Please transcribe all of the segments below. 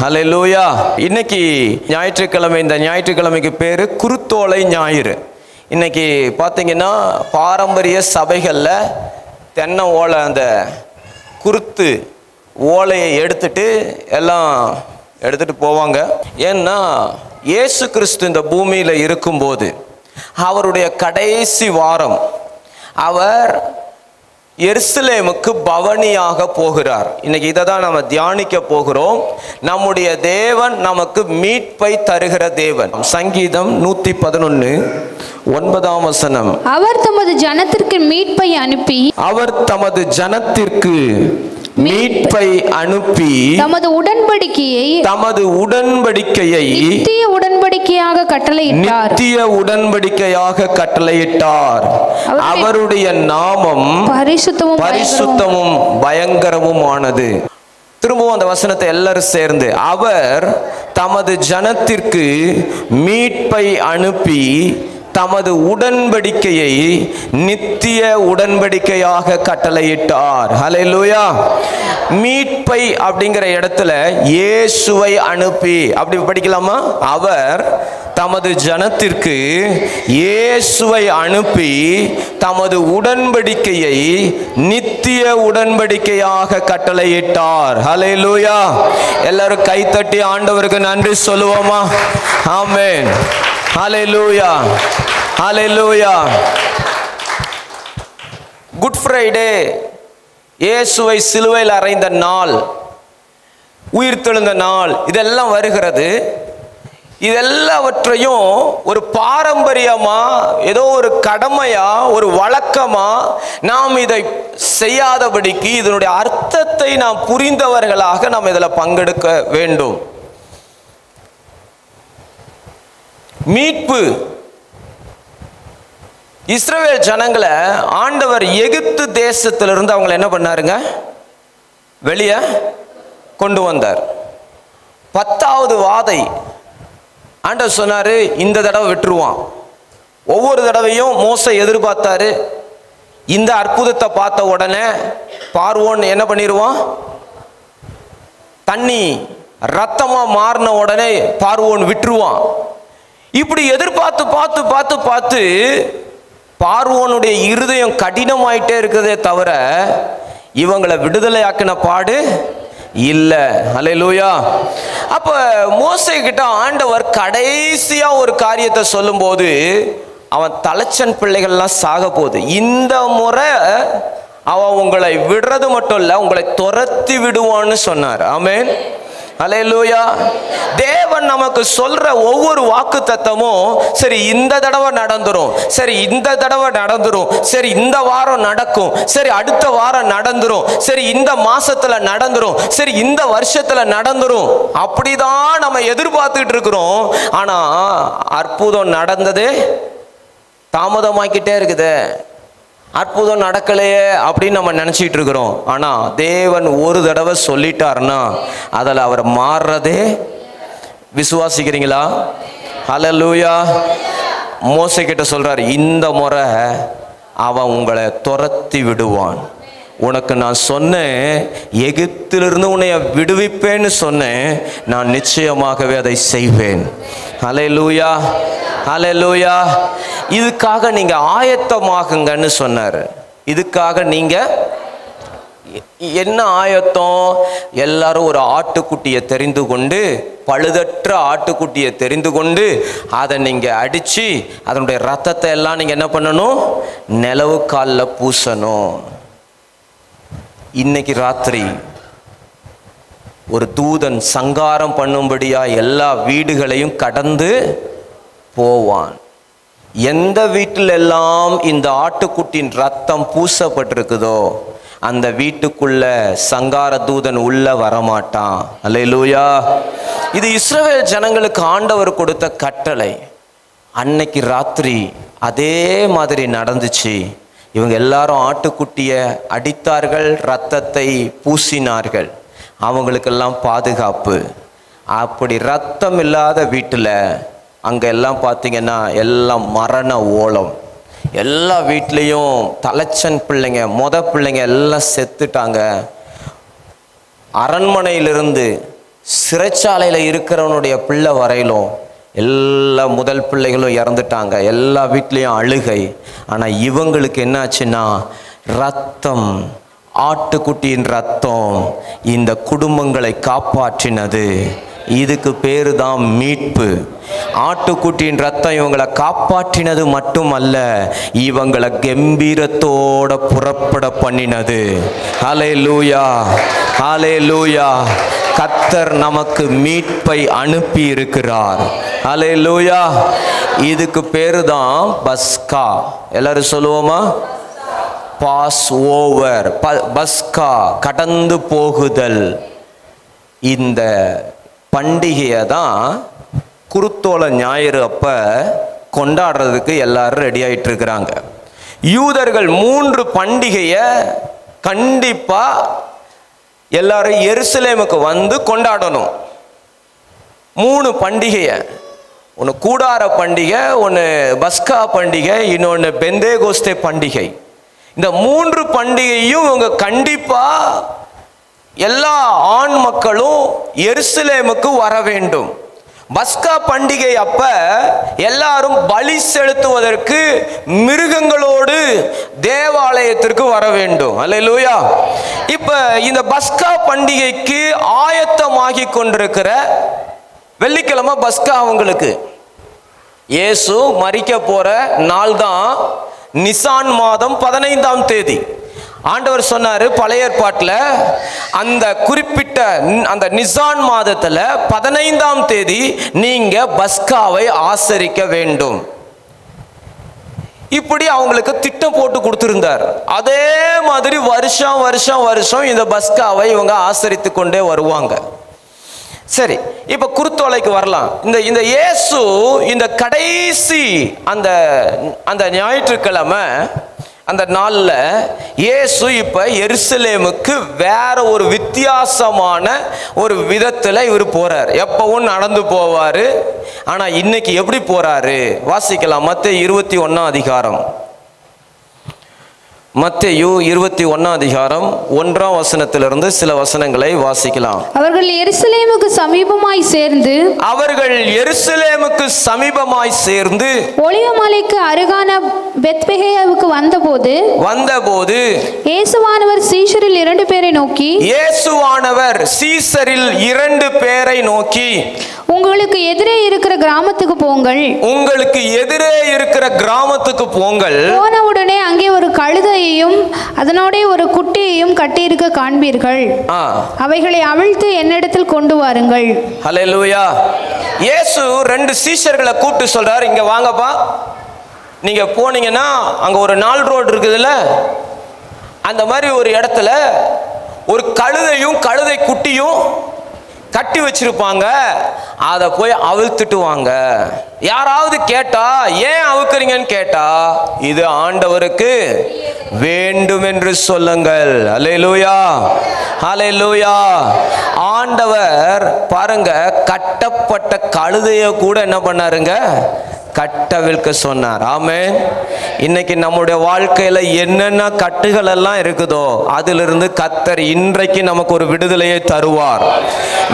Hallelujah இன்னைக்கு ஞாயிற்றுக்கிழமை இந்த ஞாயிற்றுக்கிழமைக்கு பேர் குருத்தோலை ஞாயிறு. இன்னைக்கு பார்த்தீங்கன்னா பாரம்பரிய சபைகளில் தென்னை ஓலை அந்த குருத்து ஓலையை எடுத்துட்டு எல்லாம் எடுத்துட்டு போவாங்க. ஏன்னா இயேசு கிறிஸ்து இந்த பூமியில் இருக்கும்போது அவருடைய கடைசி வாரம் அவர் எருசலேமுக்கு பவனியாக போகிறார். இன்னைக்கு இதை தான் நம்ம தியானிக்க போகிறோம். நம்முடைய தேவன் நமக்கு மீட்பை தருகிற தேவன். சங்கீதம் நூத்தி பதினொன்னு ஒன்பதாம் வசனம். அவர் தமது ஜனத்திற்கு மீட்பை அனுப்பி அவர் தமது ஜனத்திற்கு மீட்பை அனுப்பி தமது உடன்படிக்கையை தமது உடன்படிக்கையை நித்திய உடன்படிக்கையாக கட்டளையிட்டார் நித்திய உடன்படிக்கையாக கட்டளையிட்டார் அவருடைய- நாமம் பரிசுத்தமும். பரிசுத்தமும் பயங்கரமுமானது திரும்பவும் அந்த வசனத்தை எல்லாரும் சேர்ந்து அவர் தமது ஜனத்திற்கு மீட்பை அனுப்பி தமது உடன்படிக்கையை நித்திய உடன்படிக்கையாக கட்டளையிட்டார். ஹalleluya மீட்பை அப்படிங்கிற இடத்துல இயேசுவை அனுப்பி. அப்படி படிக்கலாமா? அவர் தமது ஜனத்திற்கு இயேசுவை அனுப்பி தமது உடன்படிக்கையை நித்திய உடன்படிக்கையாக கட்டளையிட்டார். ஹalleluya எல்லாரும் கைத்தட்டி ஆண்டவருக்கு நன்றி சொல்லுவோமா? ஹலை லூயா ஹalleluya குட் ஃப்ரைடே இயேசுவை சிலுவையில் அறைந்த நாள். உயிர் தெழுந்த நாள். இதெல்லாம் வருகிறது. இதெல்லாவற்றையும் ஒரு பாரம்பரியமா ஏதோ ஒரு கடமையா ஒரு வழக்கமா நாம் இதை செய்யாதபடிக்கு இதனுடைய அர்த்தத்தை நாம் புரிந்தவர்களாக நாம் இதில் பங்கெடுக்க வேண்டும். மீட்பு. இஸ்ரவேல் ஜனங்களை ஆண்டவர் எகிப்து தேசத்திலிருந்து அவங்களை என்ன பண்ணாருங்க? வெளியே கொண்டு வந்தார். பத்தாவது வாதை. ஆண்டவர் சொன்னார் இந்த தடவை விட்டுருவான். ஒவ்வொரு தடவையும் மோசை எதிர்பார்த்தாரு. இந்த அற்புதத்தை பார்த்த உடனே பார்வோன் என்ன பண்ணிடுவான் தண்ணி ரத்தமாக மாறின உடனே பார்வோன் விட்டுருவான். இப்படி எதிர்பார்த்து பார்த்து பார்த்து பார்த்து பார்வோனுடைய இருதயம் கடினமாயிட்டே இருக்கிறதே தவிர இவங்களை விடுதலை ஆக்கின பாடு இல்ல. அலை அப்ப அப்போ கிட்ட ஆண்டவர் கடைசியா ஒரு காரியத்தை சொல்லும்போது அவன் தலைச்சன் பிள்ளைகள்லாம் சாக போகுது. இந்த முறை அவன் உங்களை விடுறது மட்டும் இல்ல உங்களை துரத்தி விடுவான்னு சொன்னார். ஆமேன். அலையலூயா தேவன் நமக்கு சொல்ற ஒவ்வொரு வாக்கு தத்தமும் சரி இந்த தடவை நடந்துரும் சரி இந்த தடவை நடந்துரும் சரி இந்த வாரம் நடக்கும் சரி அடுத்த வாரம் நடந்துரும் சரி இந்த மாசத்துல நடந்துரும் சரி இந்த வருஷத்துல நடந்துரும். அப்படிதான் நம்ம எதிர்பார்த்துட்டு இருக்கிறோம். ஆனா அற்புதம் நடந்தது தாமதமாக்கிட்டே இருக்குது. அற்புதம் நடக்கலையே அப்படின்னு நம்ம நினச்சிட்டு இருக்கிறோம். ஆனால் தேவன் ஒரு தடவை சொல்லிட்டாருன்னா அதில் அவர் மாறுறதே விசுவாசிக்கிறீங்களா? ஹalleluya. மோசை கிட்ட சொல்றாரு இந்த முறை அவன் உங்களை துரத்தி விடுவான். உனக்கு நான் சொன்னேன் எகிப்திலிருந்து உன்னை விடுவிப்பேன்னு சொன்னேன் நான் நிச்சயமாகவே அதை செய்வேன். அலை லூயா அலை லூயா இதுக்காக நீங்க ஆயத்தமாகுங்கன்னு சொன்னார். இதுக்காக நீங்க என்ன ஆயத்தம்? எல்லாரும் ஒரு ஆட்டுக்குட்டியை தெரிந்து கொண்டு பழுதற்ற ஆட்டுக்குட்டியை தெரிந்து கொண்டு அதை நீங்கள் அடித்து அதனுடைய ரத்தத்தை எல்லாம் நீங்கள் என்ன பண்ணணும்? நிலவு காலில் பூசணும். இன்னைக்கு ராத்திரி ஒரு தூதன் சங்காரம் பண்ணும்படியா எல்லா வீடுகளையும் கடந்து போவான். எந்த வீட்டில் எல்லாம் இந்த ஆட்டுக்குட்டின் ரத்தம் பூசப்பட்டிருக்குதோ அந்த வீட்டுக்குள்ள சங்கார தூதன் உள்ள வரமாட்டான். அல்லேலூயா. இது இஸ்ரவேல் ஜனங்களுக்கு ஆண்டவர் கொடுத்த கட்டளை. அன்னைக்கு ராத்திரி அதே மாதிரி நடந்துச்சு. இவங்க எல்லாரும் ஆட்டுக்குட்டியை அடித்தார்கள் ரத்தத்தை பூசினார்கள். அவங்களுக்கெல்லாம் பாதுகாப்பு. அப்படி ரத்தம் இல்லாத வீட்டில் அங்கே எல்லாம் பார்த்தீங்கன்னா எல்லாம் மரண ஓலம். எல்லா வீட்லேயும் தலைச்சன் பிள்ளைங்க மொத பிள்ளைங்க எல்லாம் செத்துட்டாங்க. அரண்மனையிலிருந்து சிறைச்சாலையில் இருக்கிறவனுடைய பிள்ளை வரையிலும் எல்லா முதல் பிள்ளைகளும் இறந்துட்டாங்க. எல்லா வீட்லேயும் அழுகை. ஆனால் இவங்களுக்கு என்னாச்சுன்னா ரத்தம் ஆட்டுக்குட்டியின் ரத்தம் இந்த குடும்பங்களை காப்பாற்றினது. இதுக்கு பேர் தான் மீட்பு. ஆட்டுக்குட்டியின் ரத்தம் இவங்களை காப்பாற்றினது மட்டுமல்ல இவங்களை கம்பீரத்தோட புறப்பட பண்ணினது. ஹலே லூயா ஹலே லூயா கத்தர் நமக்கு மீட்பை அனுப்பி இருக்கிறார் அலே லூயா இதுக்கு பேரு தான் பஸ்கா. எல்லாரும் சொல்லுவோமா? பாஸ் ஓவர் பஸ்கா கடந்து போகுதல். இந்த பண்டிகையை தான் குருத்தோல ஞாயிறு அப்ப கொண்டாடுறதுக்கு எல்லாரும் ரெடி ஆயிட்டு இருக்கிறாங்க யூதர்கள் மூன்று பண்டிகையை கண்டிப்பாக எல்லாரும் எருசலேமுக்கு வந்து கொண்டாடணும். மூணு பண்டிகையை. ஒன்று கூடார பண்டிகை ஒன்று பஸ்கா பண்டிகை இன்னொன்று பெந்தேகோஸ்தே பண்டிகை. இந்த மூன்று பண்டிகையும் இவங்க கண்டிப்பாக எல்லா ஆண் மக்களும் எருசலேமுக்கு வர வேண்டும். பஸ்கா பண்டிகை அப்ப எல்லாரும் பலி செலுத்துவதற்கு மிருகங்களோடு தேவாலயத்திற்கு வர வேண்டும். அல்லேலூயா. இப்ப இந்த பஸ்கா பண்டிகைக்கு ஆயத்தமாகி கொண்டிருக்கிற வெள்ளிக்கிழமை பஸ்கா அவங்களுக்கு. இயேசு மறிக்க போற நாள் தான் நிசான் மாதம் பதினைந்தாம் தேதி. ஆண்டவர் சொன்னார் பழைய ஏற்பாட்டில் அந்த குறிப்பிட்ட அந்த நிசான் மாதத்தில் பதினைந்தாம் தேதி நீங்கள் பஸ்காவை ஆசரிக்க வேண்டும். இப்படி அவங்களுக்கு திட்டம் போட்டு கொடுத்துருந்தார். அதே மாதிரி வருஷம் வருஷம் வருஷம் இந்த பஸ்காவை இவங்க ஆசரித்து கொண்டே வருவாங்க. சரி இப்போ குருத்தோலைக்கு வரலாம். இந்த இந்த இயேசு இந்த கடைசி அந்த அந்த ஞாயிற்றுக்கிழமை அந்த நாளில் இயேசு இப்போ எருசலேமுக்கு வேற ஒரு வித்தியாசமான ஒரு விதத்தில் இவர் போகிறார் எப்பவும் நடந்து போவார். ஆனால் இன்னைக்கு எப்படி போகிறாரு வாசிக்கலாம். மற்ற இருபத்தி ஒன்றாம் அதிகாரம். மத்தேயு இருபத்தி ஒன்றாம் அதிகாரம் ஒன்றாம் வசனத்திலிருந்து சில வசனங்களை வாசிக்கலாம். அவர்கள் எருசலேமுக்கு சமீபமாய் சேர்ந்து அவர்கள் எருசலேமுக்கு சமீபமாய் சேர்ந்து ஒளிவமலைக்கு அருகான பெத்பெகேயாவுக்கு வந்தபோது வந்தபோது இயேசுவானவர் சீஷரில் இரண்டு பேரை நோக்கி இயேசுவானவர் சீசரில் இரண்டு பேரை நோக்கி உங்களுக்கு எதிரே இருக்கிற கிராமத்துக்கு போங்கள். உங்களுக்கு எதிரே இருக்கிற கிராமத்துக்கு போங்கள். போனவுடனே அங்கே ஒரு கழுதையையும் அதனோடே ஒரு குட்டியையும் கட்டியிருக்க காண்பீர்கள். அவைகளை அவிழ்த்து என்னிடத்தில் கொண்டு வாருங்கள். ஹalleluya. இயேசு ரெண்டு சீஷர்களை கூப்பிட்டு சொல்றாரு இங்க வாங்கப்பா. நீங்க போனீங்கன்னா அங்க ஒரு நாள் ரோடு இருக்குதுல்ல. அந்த மாதிரி ஒரு இடத்துல ஒரு கழுதையும் கழுதை குட்டியும் கட்டி வச்சிருப்பாங்க. அதை போய் அவிழ்த்துட்டுவாங்க. யாராவது கேட்டா ஏன் அவுக்குறீங்கன்னு கேட்டா இது ஆண்டவருக்கு வேண்டும் என்று சொல்லுங்கள். அலை லூயா ஆண்டவர் பாருங்க கட்டப்பட்ட கழுதைய கூட என்ன பண்ணாருங்க? கட்டவிழ்க்க சொன்னார். ஆமே இன்னைக்கு நம்முடைய வாழ்க்கையில என்னென்ன கட்டுகள் எல்லாம் இருக்குதோ அதிலிருந்து கத்தர் இன்றைக்கு நமக்கு ஒரு விடுதலையை தருவார்.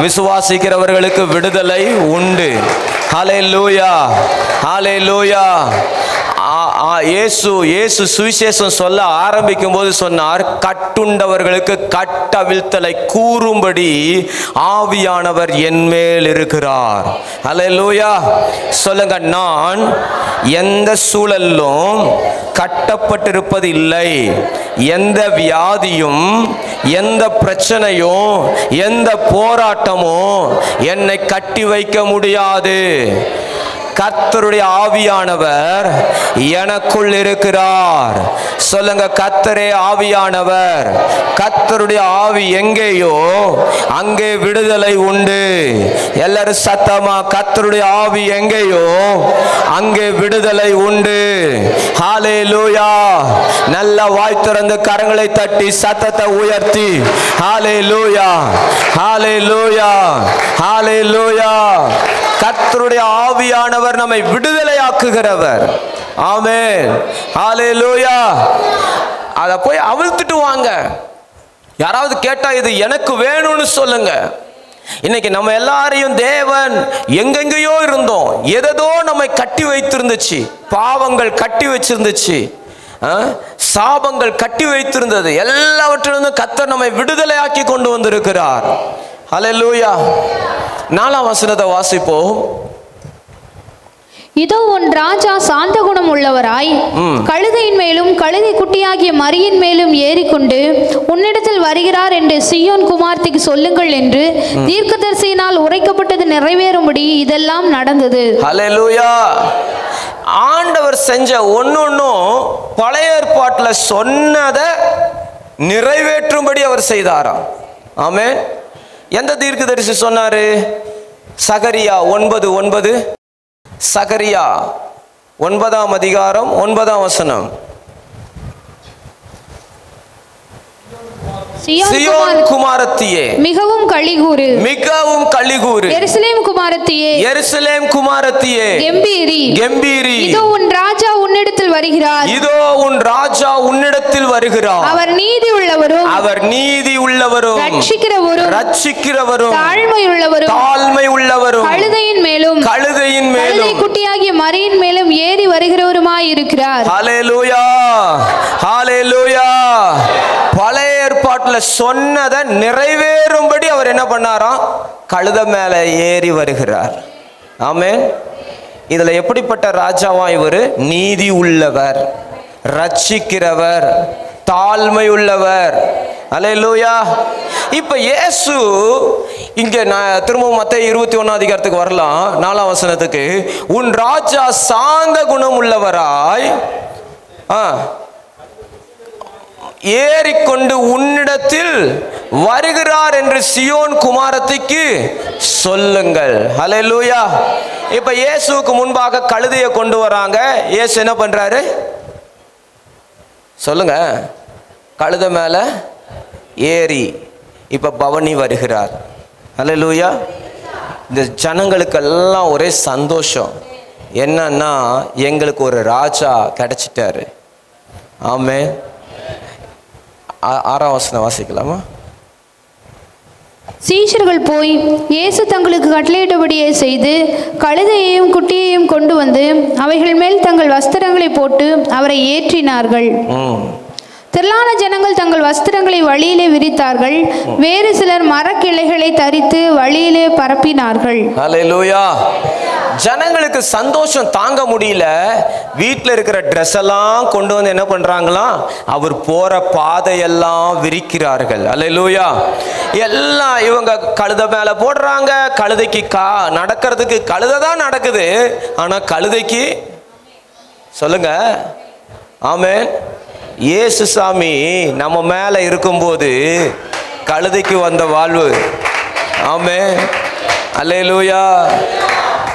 விசுவாசிக்கிறவர்களுக்கு விடுதலை உண்டு. ஹலே லூயா ஹலே லூயா இயேசு இயேசு சுவிசேஷம் சொல்ல ஆரம்பிக்கும் போது சொன்னார் கட்டுண்டவர்களுக்கு கட்டவிழ்த்தலை கூறும்படி ஆவியானவர் என் மேல் இருக்கிறார். அலையலூயா சொல்லுங்க நான் எந்த சூழலும் கட்டப்பட்டிருப்பது இல்லை எந்த வியாதியும் எந்த பிரச்சனையும் எந்த போராட்டமும் என்னை கட்டி வைக்க முடியாது. கத்தருடைய ஆவியானவர் எனக்குள் இருக்கிறார். சொல்லுங்க கத்தரே ஆவியானவர். கத்தருடைய ஆவி எங்கேயோ அங்கே விடுதலை உண்டு. எல்லாரும் சத்தமா கத்தருடைய ஆவி எங்கேயோ அங்கே விடுதலை உண்டு. ஹாலே லூயா நல்ல வாய் திறந்து கரங்களை தட்டி சத்தத்தை உயர்த்தி. ஹாலே லூயா ஹாலே லூயா ஹாலே லூயா கர்த்தருடைய ஆவியானவர் நம்மை விடுதலையாக்குகிறவர். ஆமே ஹாலே லோயா அதை போய் அவிழ்த்துட்டு வாங்க. யாராவது கேட்டா இது எனக்கு வேணும்னு சொல்லுங்க. இன்னைக்கு நம்ம எல்லாரையும் தேவன் எங்கெங்கேயோ இருந்தோம். எதோ நம்மை கட்டி வைத்திருந்துச்சு. பாவங்கள் கட்டி வச்சிருந்துச்சு. ஆ? சாபங்கள் கட்டி வைத்திருந்தது. எல்லாவற்றிலிருந்தும் கத்தர் நம்மை விடுதலையாக்கி கொண்டு வந்திருக்கிறார். ஹalleluya நாலாம் வசனத்தை வாசிப்போம். இதோ உன் ராஜா சாந்த குணம் உள்ளவராய் கழுதையின் மேலும் கழுதை குட்டியாகிய மரியின் மேலும் ஏறிக்கொண்டு உன்னிடத்தில் வருகிறார் என்று சியோன் குமார்த்திக்கு சொல்லுங்கள் என்று தீர்க்கதரிசியினால் உரைக்கப்பட்டது நிறைவேறும்படி இதெல்லாம் நடந்தது. ஹalleluya ஆண்டவர் செஞ்ச ஒன்னொன்னும் பழைய ஏற்பாட்டில் சொன்னதை நிறைவேற்றும்படி அவர் செய்தாராம். ஆமென் எந்த தீர்க்கதரிசி சொன்னாரு? சகரியா ஒன்பது ஒன்பது. சகரியா ஒன்பதாம் அதிகாரம் ஒன்பதாம் வசனம். சியோன் சியோன் குமார் குமாரத்தியே. மிகவும் கழிகூறு மிகவும் கலிகூறு எருசலேம் குமாரத்தியே. எருசலேம் குமாரத்தியே. கெம்பீரி. கெம்பீரி. இதோ உன் ராஜா உன்னிடத்தில் வருகிறார். இதோ உன் ராஜா உன்னிடத்தில் வருகிறார். அவர் நீதி உள்ளவரும் அவர் நீதி உள்ளவரும் ரட்சிக்கிறவரும் ரட்சிக்கிறவரும் தாழ்மை உள்ளவரும் தாழ்மை உள்ளவரும் கழுதையின் மேலும் கழுதையின் கழுதை மேலும். குட்டியாகிய மரியின் மேலும் ஏறி வருகிறவருமாய் இருக்கிறார் ஹalleluya ஹalleluya பழைய சொன்னதை நிறைவேறும்படி அவர் என்ன பண்ணாராம்? கழுத மேல ஏறி வருகிறார். ஆமேன். இதுல எப்படிப்பட்ட ராஜாவா இவர்? நீதி உள்ளவர் ரட்சிக்கிறவர் தாழ்மை உள்ளவர். அலையலூயா இப்ப இயேசு இங்க நான் திரும்பவும் மத்த இருபத்தி ஒன்னாம் அதிகாரத்துக்கு வரலாம் நாலாம் வசனத்துக்கு. உன் ராஜா சாந்த குணம் உள்ளவராய் ஆ ஏறிக்கொண்டு உன்னிடத்தில் வருகிறார் என்று சியோன் குமாரத்திக்கு சொல்லுங்கள். ஹalleluya இப்ப இயேசுவுக்கு முன்பாக கழுதையை கொண்டு வராங்க. இயேசு என்ன பண்றாரு? சொல்லுங்க. கழுதை மேல ஏறி இப்ப பவனி வருகிறார். ஹalleluya இந்த ஜனங்களுக்கெல்லாம் ஒரே சந்தோஷம். என்னன்னா எங்களுக்கு ஒரு ராஜா கிடைச்சிட்டாரு. ஆமே ஆறாம் வசனம் வாசிக்கலாமா? சீஷர்கள் போய் இயேசு தங்களுக்கு கட்டளையிட்டபடியே செய்து கழுதையையும் குட்டியையும் கொண்டு வந்து அவைகள் மேல் தங்கள் வஸ்திரங்களை போட்டு அவரை ஏற்றினார்கள். திரளான ஜனங்கள் தங்கள் வஸ்திரங்களை வழியிலே விரித்தார்கள். வேறு சிலர் மரக்கிளைகளை தரித்து வழியிலே பரப்பினார்கள். ஜனங்களுக்கு சந்தோஷம் தாங்க முடியல. வீட்டில் இருக்கிற ட்ரெஸ் எல்லாம் கொண்டு வந்து என்ன பண்றாங்களாம் அவர் போற பாதையெல்லாம் விரிக்கிறார்கள். அல்ல லூயா எல்லாம் இவங்க கழுத மேல போடுறாங்க. கழுதைக்கு கா நடக்கிறதுக்கு கழுதை தான் நடக்குது. ஆனா கழுதைக்கு சொல்லுங்க. ஆமேன். இயேசு சாமி நம்ம மேலே இருக்கும்போது கழுதைக்கு வந்த வாழ்வு. ஆமென். அல்லேலூயா.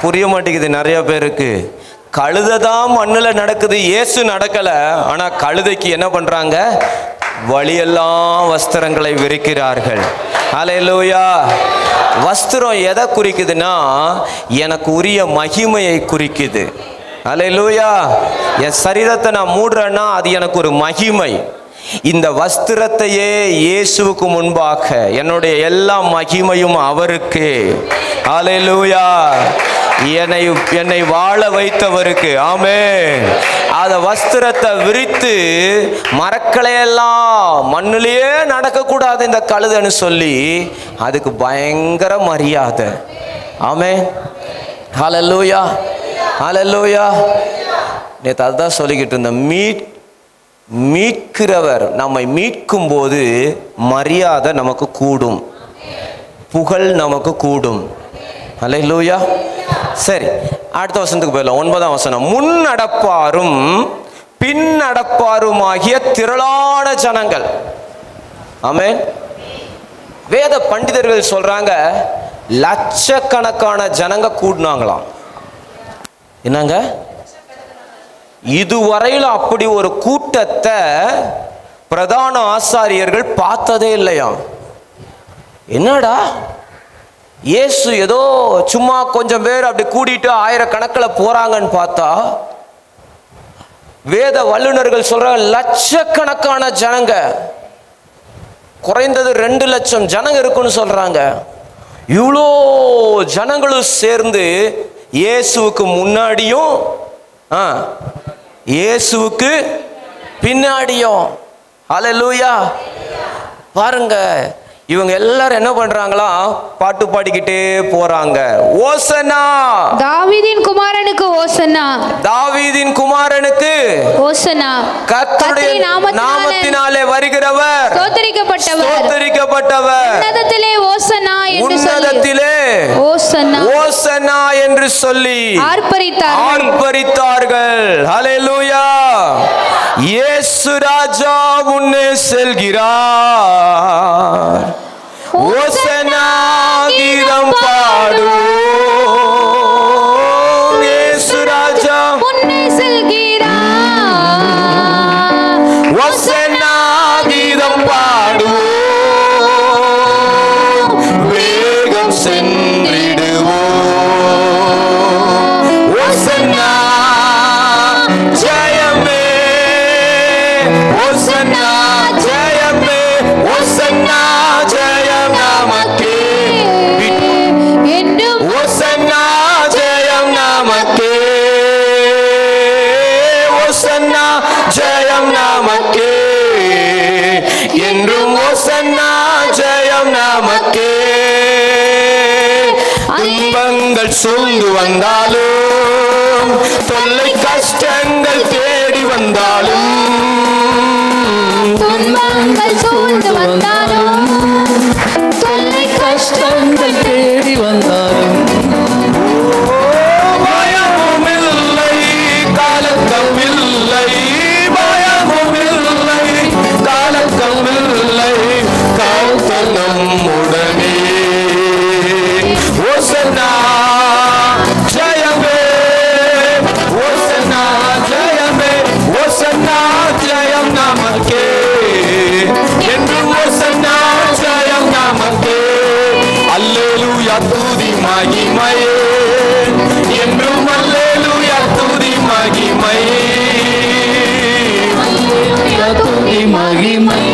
புரிய மாட்டேங்குது நிறைய பேருக்கு. கழுதை தான் மண்ணில் நடக்குது இயேசு நடக்கலை. ஆனால் கழுதைக்கு என்ன பண்ணுறாங்க வழியெல்லாம் வஸ்திரங்களை விரிக்கிறார்கள். அலையலூயா வஸ்திரம் எதை குறிக்குதுன்னா எனக்கு உரிய மகிமையை குறிக்குது. அல்லேலூயா என் சரீரத்தை நான் மூடுறேன்னா அது எனக்கு ஒரு மகிமை. இந்த வஸ்திரத்தையே இயேசுவுக்கு முன்பாக என்னுடைய எல்லா மகிமையும் அவருக்கு. அல்லேலூயா என்னை என்னை வாழ வைத்தவருக்கு. ஆமே அத வஸ்திரத்தை விரித்து மரக்களையெல்லாம் மண்ணிலேயே நடக்கக்கூடாது இந்த கழுதுன்னு சொல்லி அதுக்கு பயங்கர மரியாதை. ஆமே ஹலலூயா ஹalleluya நேற்று அதுதான் சொல்லிக்கிட்டு இருந்தேன். மீட் மீட்கிறவர் நம்மை மீட்கும் போது மரியாதை நமக்கு கூடும். புகழ் நமக்கு கூடும். ஹalleluya சரி அடுத்த வசனத்துக்கு போயிடலாம். ஒன்பதாம் வசனம். முன் நடப்பாரும் பின் நடப்பாருமாகிய திரளான ஜனங்கள். ஆமென் வேத பண்டிதர்கள் சொல்றாங்க லட்சக்கணக்கான ஜனங்க கூடினாங்களாம். என்னங்க? இதுவரையில் அப்படி ஒரு கூட்டத்தை பிரதான ஆசாரியர்கள் பார்த்ததே இல்லையாம் என்னடா? இயேசு ஏதோ சும்மா கொஞ்சம் பேர் அப்படி கூட்டிட்டு ஆயிரக்கணக்கில் போறாங்கன்னு பார்த்தா வேத வல்லுநர்கள் சொல்ற லட்சக்கணக்கான ஜனங்க குறைந்தது ரெண்டு லட்சம் ஜனங்க இருக்குன்னு சொல்றாங்க. இவ்வளோ ஜனங்களும் சேர்ந்து இயேசுவுக்கு முன்னாடியும் ஆ, இயேசுவுக்கு பின்னாடியும். ஹalleluya. பாருங்க இவங்க எல்லாரும் என்ன பண்றாங்களா? பாட்டு பாடிக்கிட்டே போறாங்க. ஓசனா தாவீதின் குமாரனுக்கு ஓசன்னா. தாவீதின் குமாரனுக்கு ஓசன்னா. கர்த்தருடைய நாமத்தினாலே வருகிறவர். ஸ்தோத்தரிக்கப்பட்டவர். ஸ்தோத்தரிக்கப்பட்டவர். உன்னதத்திலே ஓசன்னா என்று சொல்லி. ஓசன்னா ஓசனா என்று சொல்லி ஆர்ப்பரித்தார்கள். ஆர்ப்பரித்தார்கள். ஹalleluya. இயேசு ராஜா முன்னே செல்கிறார். ஓசனா கீதம் பாடுவோம். சூழ்ந்து வந்தாலும் அல்லேலூயா துதி மகிமையே. என்றும் அல்லேலூயா துதி மகிமையே. அல்லேலூயா துதி மகிமையே.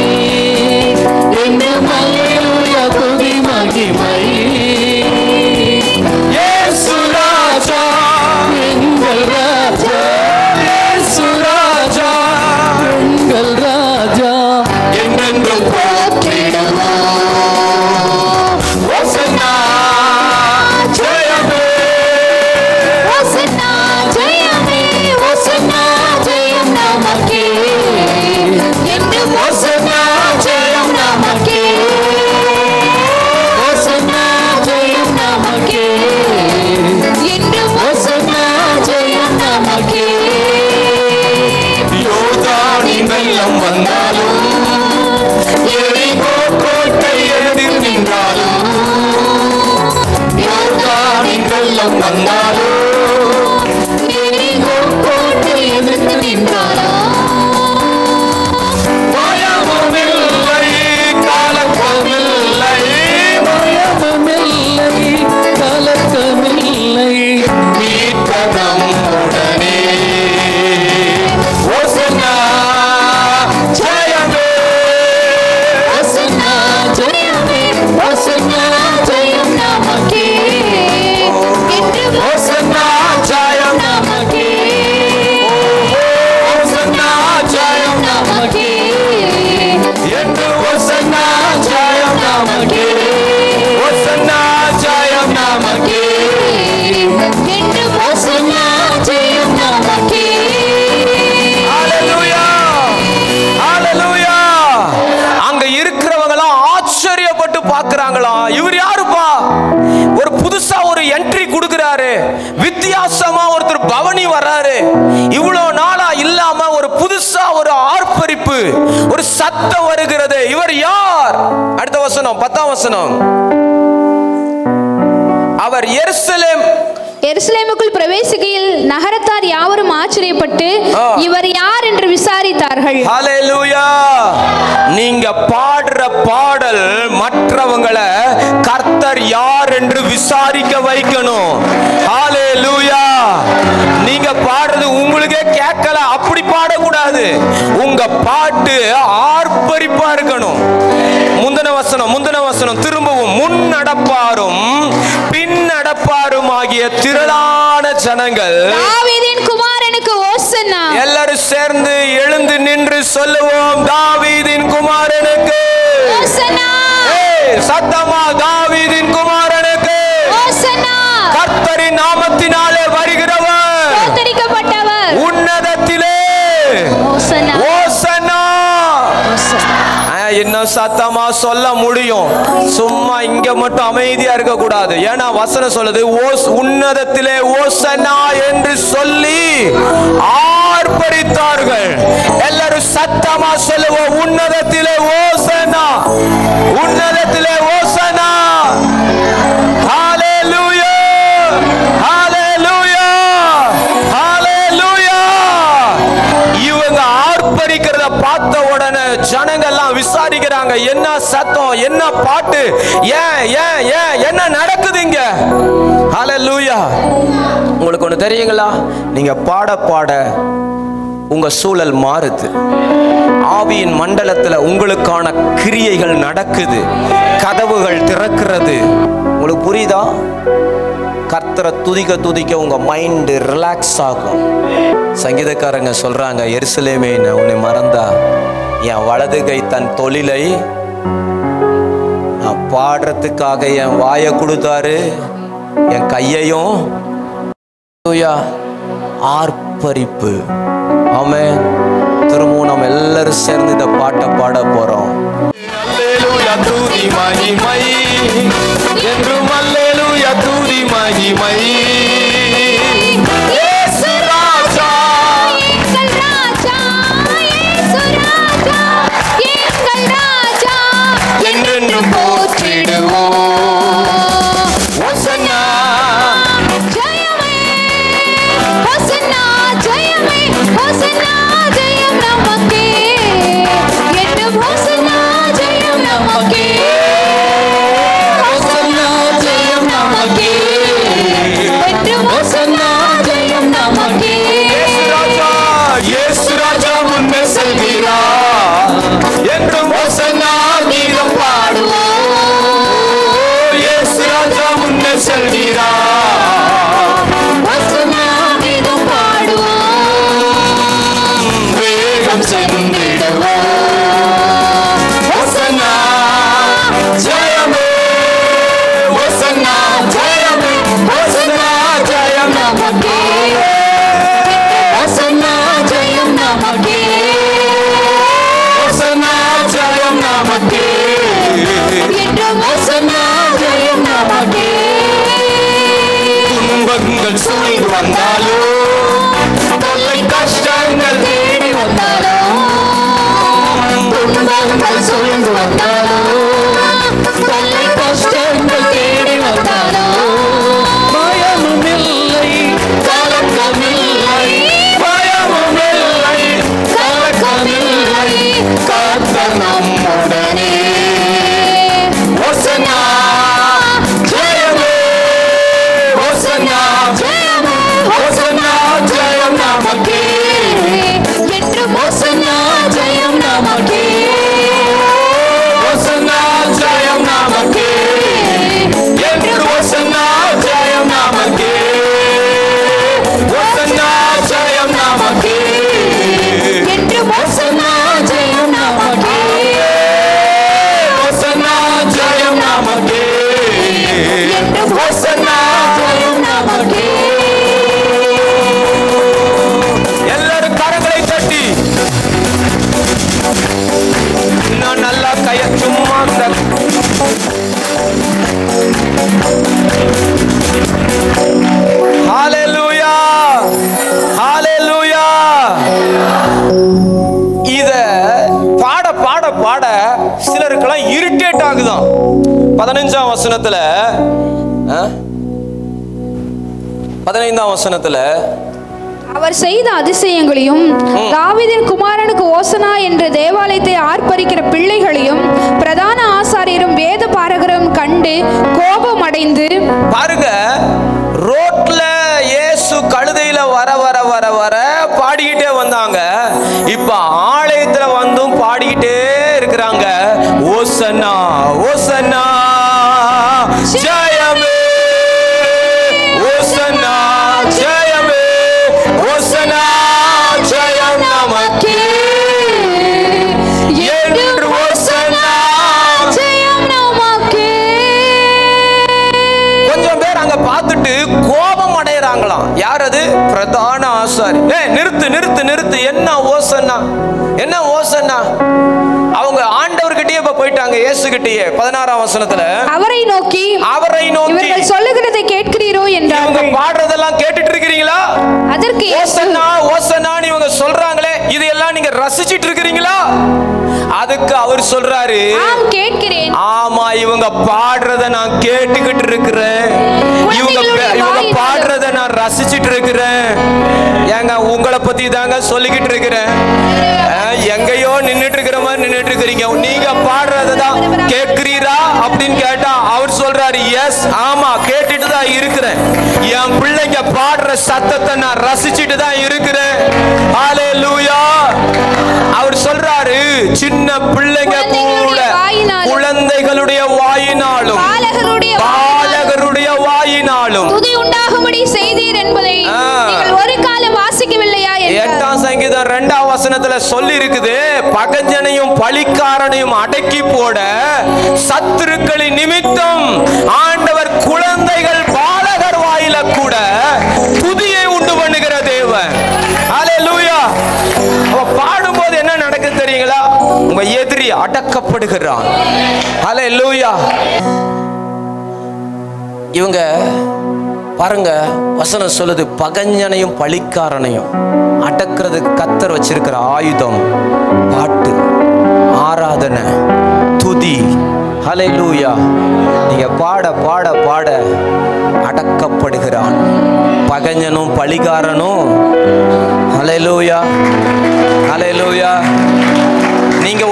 சத்தம் வருகிறது. இவர் யார்? அடுத்த வசனம் பத்தாம் வசனம். அவர் எருசலேம். எருசலேமுக்குள் பிரவேசிக்கையில் நகரத்தார் யாவரும் ஆச்சரியப்பட்டு. இவர் யார் என்று விசாரித்தார்கள். நீங்க பாடுற பாடல் மற்றவங்களை கர்த்தர் யார் என்று விசாரிக்க வைக்கணும். நீங்க பாடுறது உங்களுக்கே கேட்கல. அப்படி பாடக்கூடாது. உங்க பாட்டு ஆர்ப்பரிப்பா இருக்கணும் முந்தின வசனம் முந்தின வசனம் திரும்பவும் முன் நடப்பாரும் பின் நடப்பாரும் ஆகிய திரளான ஜனங்கள். குமாரனுக்கு ஓசன்னா. எல்லாரும் சேர்ந்து எழுந்து நின்று சொல்லுவோம் தாவீதின் குமாரனுக்கு. சத்தமா தாவீதின் குமாரனுக்கு இன்னும் சத்தமா சொல்ல முடியும்? சும்மா இங்க மட்டும் அமைதியா இருக்க கூடாது ஏன்னா வசனம் சொல்லுது ஓஸ் உன்னதத்திலே ஓசனா என்று சொல்லி ஆர்ப்பரித்தார்கள். எல்லாரும் சத்தமா சொல்லுவோம் உன்னதத்திலே ஓசனா உன் என்ன சத்தம் என்ன பாட்டு? ஏன் ஏன் ஏன்? என்ன நடக்குது இங்க? ஹலலூயா உங்களுக்கு ஒன்று தெரியுங்களா? நீங்க பாட பாட உங்க சூழல் மாறுது. ஆவியின் மண்டலத்துல உங்களுக்கான கிரியைகள் நடக்குது. கதவுகள் திறக்கிறது. உங்களுக்கு புரியுதா? கர்த்தரை துதிக்க துதிக்க உங்க மைண்டு ரிலாக்ஸ் ஆகும். சங்கீதக்காரங்க சொல்றாங்க எருசலேமே நான் உன்னை மறந்தா என் வலது கை தன் தொழிலை நான் பாடுறதுக்காக என் வாயை கொடுத்தாரு என் கையையும். ஆர்ப்பரிப்பு. ஆமே திரும்பவும் நம்ம எல்லாரும் சேர்ந்து இந்த பாட்டை பாட போறோம். மகிமை. என்றும் மகிமை. இன்னும் நல்லா சும்மா இந்த ஹalleluya ஹalleluya. இத பாட பாட பாட சிலருக்கெல்லாம் இரிட்டேட் ஆகுதாம் பதினஞ்சாம் வசனத்துல பதினைந்தாம் வசனத்துல அவர் செய்த அதிசயங்களையும் தாவீதின் குமாரனுக்கு ஓசனா என்ற தேவாலயத்தை ஆர்ப்பரிக்கிற பிள்ளைகளையும் பிரதான ஆசாரியரும் வேத பாரகரும் கண்டு கோபமடைந்து பாருங்க ரோட்ல இயேசு கழுதையில வர வர வர வர பாடிக்கிட்டே வந்தாங்க. இப்ப ஆலயத்துல வந்தும் பாடிக்கிட்டே இருக்கிறாங்க. ஓசனா ஓசனா ஜெயமே இயேசுகிட்டயே பதினாறாம் வசனத்துல அவரை நோக்கி அவரை நோக்கி இவர்கள் சொல்லுகிறதை கேட்கிறீரோ இவங்க என்றார்கள் பாடுறதெல்லாம் கேட்டுட்டு இருக்கிறீங்களா அதற்கு இயேசு, ஓசன்னா ஓசன்னான்னு இவங்க சொல்றாங்களே இதையெல்லாம் நீங்க ரசிச்சிட்டு இருக்கிறீங்களா அதுக்கு அவர் சொல்றாரு கேட்கிறேன். ஆமா இவங்க பாடுறத நான் கேட்டுக்கிட்டு இருக்கிறேன். இவங்க இவங்க பாடுறத நான் ரசிச்சிட்டு இருக்கிறேன். ஏங்க உங்களை பத்தி தாங்க சொல்லிக்கிட்டு இருக்கிறேன். எங்கேயோ நின்னுட்டு இருக்கிற மாதிரி நின்னுட்டு இருக்கிறீங்க. நீங்க பாடுறத தான் கேட்கிறீரா? அப்படின்னு கேட்டா அவர் சொல்றாரு எஸ் ஆமா கேட்டுட்டு தான் இருக்கிறேன். என் பிள்ளைங்க பாடுற சத்தத்தை நான் ரசிச்சிட்டு தான் இருக்கிறேன். ஹalleluya அவர் சொல்றாரு சின்ன பிள்ளைங்க கூட குழந்தைகளுடைய வாயினாலும், பாலகருடைய வாயினாலும் துதி உண்டாகும்படி செய்தீர் என்பதை ஒரு காலம் வாசிக்கவில்லையா எட்டாம் சங்கீதம் ரெண்டாம் வசனத்துல சொல்லி இருக்குது பகஞ்சனையும் பழிக்காரனையும் அடக்கி போட சத்துருக்களின் நிமித்தம் ஆண்டவர் குழந்தைகள் உங்க எதிரி அடக்கப்படுகிறான் லூயா இவங்க பாருங்க வசனம் சொல்லுது பகஞ்சனையும் பழிக்காரனையும். அடக்கிறது கத்தர் வச்சிருக்கிற ஆயுதம் பாட்டு ஆராதனை துதி. ஹalleluya நீங்க பாட பாட பாட அடக்கப்படுகிறான். பகஞ்சனும் பழிகாரனும். லூயா ஹலை லூயா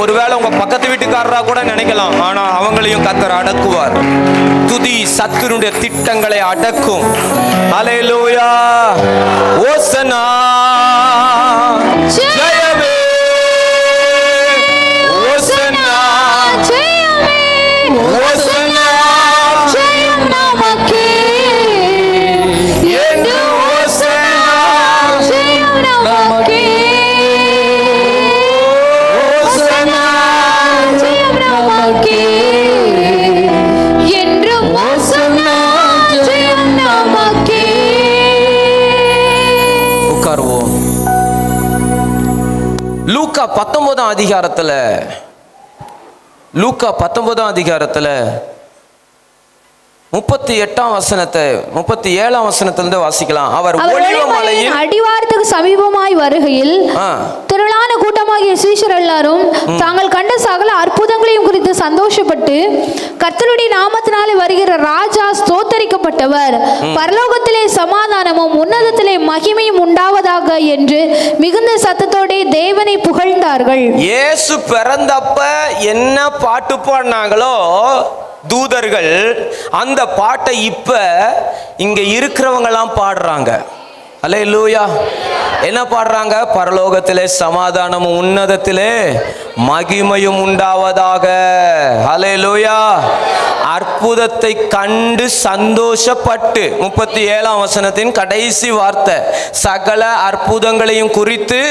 ஒருவேளை உங்க பக்கத்து வீட்டுக்காரரா கூட நினைக்கலாம். ஆனா அவங்களையும் கத்தர் அடக்குவார். துதி சத்துருடைய திட்டங்களை அடக்கும். அலையலோயா ஓசனா. லூக்கா பத்தொன்பதாம் அதிகாரத்தில் லூக்கா பத்தொன்பதாம் அதிகாரத்தில் முப்பத்தி எட்டாம் வசனத்தை முப்பத்தி ஏழாம் வசனத்திலிருந்து வாசிக்கலாம். அவர் அடிவாரத்துக்கு சமீபமாய் வருகையில் திரளான கூட்டமாகிய சீஷர் எல்லாரும் தாங்கள் கண்ட சகல அற்புதங்களையும் குறித்து சந்தோஷப்பட்டு கர்த்தருடைய நாமத்தினாலே வருகிற ராஜா ஸ்தோத்தரிக்கப்பட்டவர். பரலோகத்திலே சமாதானமும் உன்னதத்திலே மகிமையும் உண்டாவதாக என்று மிகுந்த சத்தத்தோடே தேவனை புகழ்ந்தார்கள். இயேசு பிறந்தப்ப என்ன பாட்டு பாடினாங்களோ தூதர்கள் அந்த பாட்டை இப்ப இங்க இருக்கிறவங்கலாம் பாடுறாங்க. அல்ல இல்லையா என்ன பாடுறாங்க? பரலோகத்திலே சமாதானமும் உன்னதத்திலே மகிமையும் உண்டாவதாக. ஹலே லூயா அற்புதத்தை கண்டு சந்தோஷப்பட்டு முப்பத்தி ஏழாம் வசனத்தின் கடைசி வார்த்தை சகல அற்புதங்களையும் குறித்து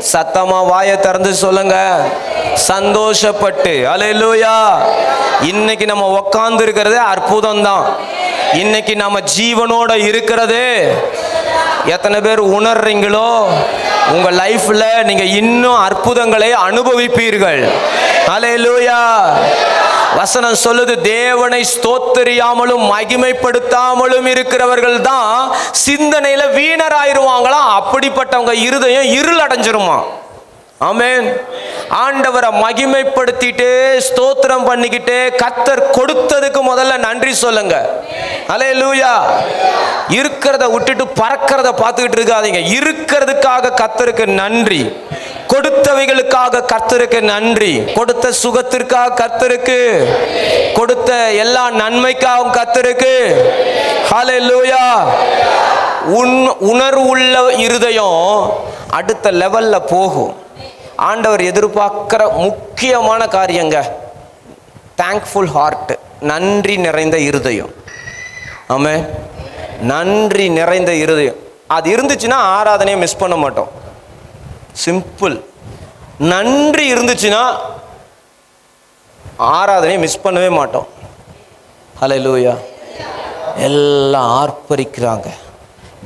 சத்தமா வாயை திறந்து சொல்லுங்க. சந்தோஷப்பட்டு. அலையிலூயா. இன்னைக்கு நம்ம உக்காந்து இருக்கிறதே அற்புதம் தான் இன்னைக்கு நம்ம ஜீவனோட இருக்கிறது. எத்தனை பேர் உணர்றீங்களோ? உங்க லைஃப்ல நீங்க இன்னும் அற்புதங்களை அனுபவிப்பீர்கள். அலையிலூயா. வசனம் சொல்லுது தேவனை ஸ்தோத்தரியாமலும் மகிமைப்படுத்தாமலும் இருக்கிறவர்கள் தான் சிந்தனையில வீணராயிருவாங்களாம் அப்படிப்பட்டவங்க இருதயம் இருள் அடைஞ்சிருமா? ஆமேன். ஆண்டவரை மகிமைப்படுத்திட்டு ஸ்தோத்திரம் பண்ணிக்கிட்டு கத்தர் கொடுத்ததுக்கு முதல்ல நன்றி சொல்லுங்க. அலே லூயா இருக்கிறத விட்டுட்டு பறக்கிறத பார்த்துக்கிட்டு இருக்காதீங்க. இருக்கிறதுக்காக கத்தருக்கு நன்றி. கொடுத்தவைகளுக்காக கர்த்தருக்கு நன்றி. கொடுத்த சுகத்திற்காக கர்த்தருக்கு. கொடுத்த எல்லா நன்மைக்காகவும் கர்த்தருக்கு. லூயா உன் உணர்வுள்ள இருதயம் அடுத்த லெவல்ல போகும். ஆண்டவர் எதிர்பார்க்கிற முக்கியமான காரியங்க தேங்க்ஃபுல் ஹார்ட் நன்றி நிறைந்த இருதயம். ஆமே நன்றி நிறைந்த இருதயம். அது இருந்துச்சுன்னா ஆராதனையை மிஸ் பண்ண மாட்டோம். சிம்பிள் நன்றி இருந்துச்சுன்னா ஆராதனையை மிஸ் பண்ணவே மாட்டோம். ஹalleluya எல்லாம் ஆர்ப்பரிக்கிறாங்க.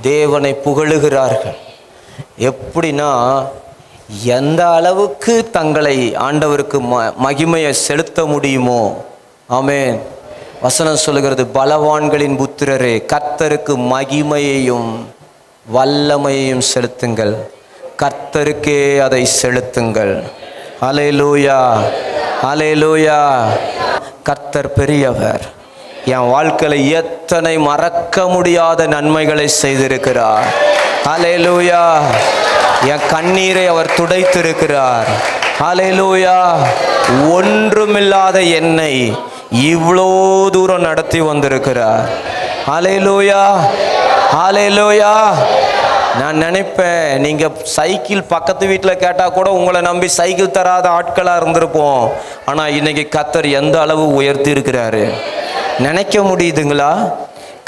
தேவனை புகழுகிறார்கள். எப்படின்னா எந்த அளவுக்கு தங்களை ஆண்டவருக்கு ம மகிமையை செலுத்த முடியுமோ ஆமேன். வசனம் சொல்லுகிறது பலவான்களின் புத்திரரே கர்த்தருக்கு மகிமையையும் வல்லமையையும் செலுத்துங்கள். கர்த்தருக்கே அதை செலுத்துங்கள். அலையலூயா அலையலூயா கர்த்தர் பெரியவர். என் வாழ்க்கையில் எத்தனை மறக்க முடியாத நன்மைகளை செய்திருக்கிறார். அலையலூயா என் கண்ணீரை அவர் துடைத்திருக்கிறார். அலையலூயா ஒன்றுமில்லாத என்னை இவ்வளோ தூரம் நடத்தி வந்திருக்கிறார். அலையலூயா அலையலூயா நான் நினைப்பேன் நீங்கள் சைக்கிள் பக்கத்து வீட்டில் கேட்டால் கூட உங்களை நம்பி சைக்கிள் தராத ஆட்களாக இருந்திருப்போம். ஆனால் இன்னைக்கு கத்தர் எந்த அளவு உயர்த்தி இருக்கிறாரு? நினைக்க முடியுதுங்களா?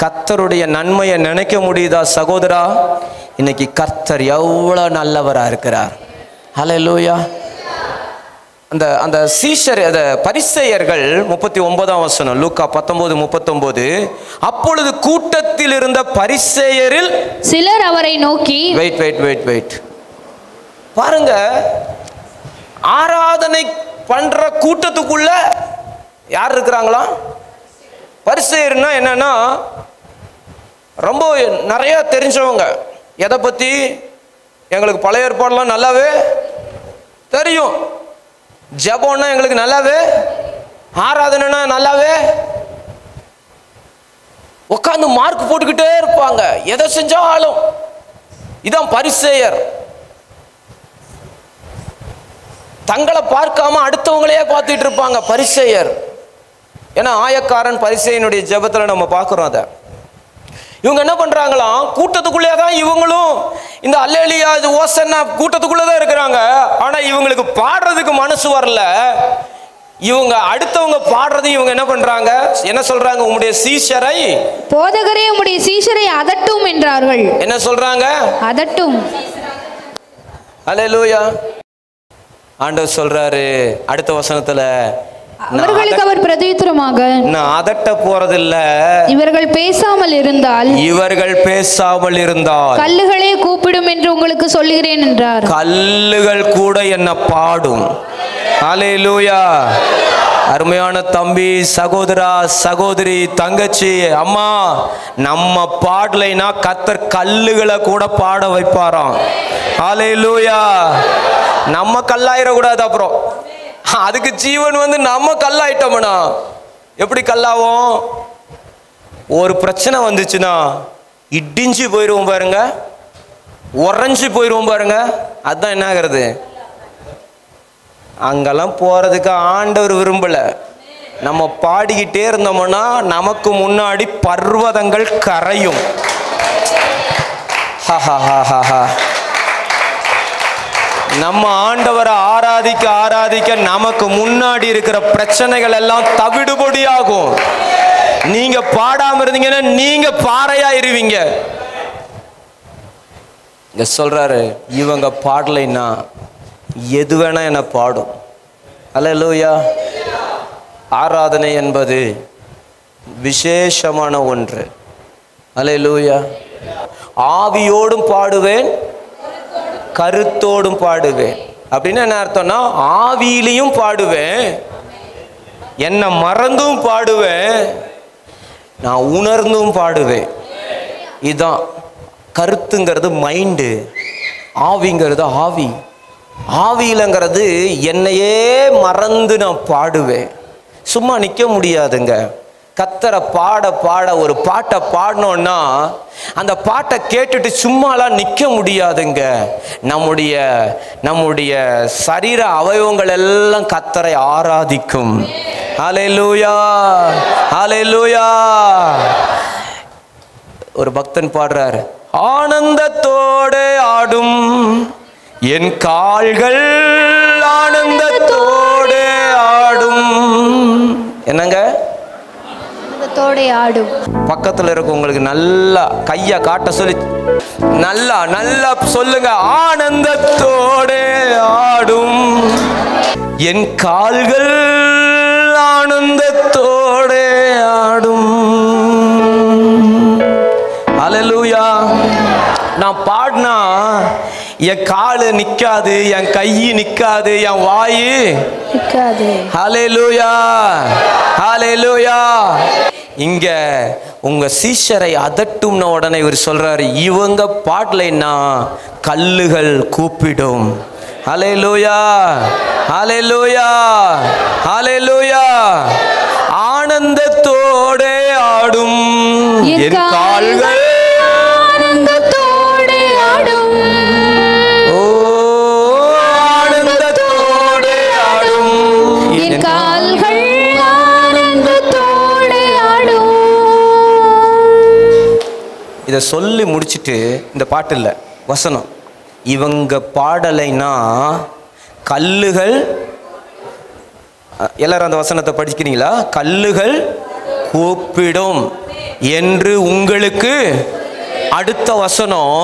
கத்தருடைய நன்மையை நினைக்க முடியுதா சகோதரா? இன்னைக்கு கர்த்தர் எவ்வளோ நல்லவராக இருக்கிறார். ஹalleluya. அந்த அந்த சீஷர் அந்த பரிசெயர்கள் முப்பத்தி ஒன்பதாம் வசனம் லூக்கா பத்தொன்பது முப்பத்தொன்பது அப்பொழுது கூட்டத்தில் இருந்த பரிசேயரில் சிலர் அவரை நோக்கி வெயிட் வெயிட் வெயிட் வெயிட் பாருங்க ஆராதனை பண்ற கூட்டத்துக்குள்ள யார் இருக்கிறாங்களா? பரிசெயர்னா என்னன்னா ரொம்ப நிறைய தெரிஞ்சவங்க. எதை பத்தி? எங்களுக்கு பழைய ஏற்பாடுலாம் நல்லாவே தெரியும். ஜெபம்னா எங்களுக்கு நல்லாவே ஆராதனைனா நல்லாவே. உட்காந்து மார்க் போட்டுக்கிட்டே இருப்பாங்க. எதை செஞ்சாலும். இதான் பரிசேயர். தங்களை பார்க்காம அடுத்தவங்களையே பார்த்துட்டு இருப்பாங்க பரிசேயர். ஏன்னா ஆயக்காரன் பரிசையனுடைய ஜபத்தில் நம்ம பார்க்குறோம் அதை. இவங்க என்ன பண்றாங்களாம்? கூட்டத்துக்குள்ளே தான் இவங்களும் இந்த அல்லேலியா இது ஓசன்னா கூட்டத்துக்குள்ளே தான் இருக்கிறாங்க. ஆனா இவங்களுக்கு பாடுறதுக்கு மனசு வரல. இவங்க அடுத்தவங்க பாடுறது இவங்க என்ன பண்றாங்க? என்ன சொல்றாங்க? உங்களுடைய சீஷரை போதகரே உம்முடைய சீஷரை அதட்டும் என்றார்கள். என்ன சொல்றாங்க? அதட்டும். அல்லேலூயா. ஆண்டவர் சொல்றாரு அடுத்த வசனத்துல அவர்களுக்கு அவர் பிரதியுத்தரமாக நான் அதட்ட போறதில்ல. இவர்கள் பேசாமல் இருந்தால். இவர்கள் பேசாமல் இருந்தால். கல்லுகளே கூப்பிடும் என்று உங்களுக்கு சொல்லுகிறேன் என்றார். கல்லுகள் கூட என்ன பாடும். அலையிலூயா அருமையான தம்பி சகோதரா சகோதரி தங்கச்சி அம்மா நம்ம பாடலைனா கத்தர் கல்லுகளை கூட பாட வைப்பாராம். அலையிலூயா நம்ம கல்லாயிடக்கூடாது அப்புறம். அதுக்கு ஜீவன் வந்து நம்ம கல்லாயிட்டோம்னா எப்படி கல்லாவோம்? ஒரு பிரச்சனை வந்துச்சுன்னா இடிஞ்சு போயிடுவோம் பாருங்க. உறைஞ்சு போயிடுவோம் பாருங்க. அதுதான் என்ன ஆகிறது அங்கெல்லாம் போறதுக்கு ஆண்டவர் விரும்பல. நம்ம பாடிக்கிட்டே இருந்தோம்னா நமக்கு முன்னாடி பர்வதங்கள் கரையும். ஹஹஹஹஹா. நம்ம ஆண்டவரை ஆராதிக்க ஆராதிக்க நமக்கு முன்னாடி இருக்கிற பிரச்சனைகள் எல்லாம் தவிடுபொடியாகும். நீங்க பாடாம இருந்தீங்கன்னா நீங்க பாறையா இருவீங்க. இங்க சொல்றாரு இவங்க பாடலைன்னா எது வேணா என்ன பாடும். அல்லேலூயா. ஆராதனை என்பது விசேஷமான ஒன்று. அல்லேலூயா. ஆவியோடும் பாடுவேன் கருத்தோடும் பாடுவேன். அப்படின்னு என்ன அர்த்தம்னா ஆவியிலையும் பாடுவேன். என்னை மறந்தும் பாடுவேன். நான் உணர்ந்தும் பாடுவேன். இதுதான் கருத்துங்கிறது மைண்டு ஆவிங்கிறது ஆவி. ஆவியிலங்கிறது என்னையே மறந்து நான் பாடுவேன். சும்மா நிற்க முடியாதுங்க. கத்தரை பாட பாட ஒரு பாட்டை பாடினோன்னா அந்த பாட்டை கேட்டுட்டு சும்மாலாம் நிற்க முடியாதுங்க. நம்முடைய நம்முடைய சரீர அவயவங்கள் எல்லாம் கத்தரை ஆராதிக்கும். ஆலை லூயா ஆலை லூயா ஒரு பக்தன் பாடுறார் ஆனந்தத்தோடு ஆடும் என் கால்கள் ஆனந்தத்தோடு ஆடும். என்னங்க? ஆனந்தத்தோடே ஆடும் பக்கத்துல இருக்கவங்களுக்கு நல்லா கைய காட்ட சொல்லி நல்லா நல்லா சொல்லுங்க ஆனந்தத்தோட ஆடும். என் கால்கள் ஆனந்தத்தோட ஆடும். அலலூயா. நான் பாடினா என் காலு நிக்காது என் கை நிக்காது என் வாயு நிற்காது ஹalleluya ஹalleluya இங்க உங்க சீஷரை அதட்டும்ன உடனே இவர் சொல்றாரு இவங்க பாடலைன்னா கல்லுகள் கூப்பிடும். ஹalleluya ஹalleluya ஹalleluya. ஆனந்தத்தோட ஆடும். என் கால்கள் இதை சொல்லி முடிச்சிட்டு இந்த பாட்டு இல்லை வசனம். இவங்க பாடலைன்னா கல்லுகள் எல்லாரும் அந்த வசனத்தை படிக்கிறீங்களா கல்லுகள் கூப்பிடும் என்று உங்களுக்கு அடுத்த வசனம்.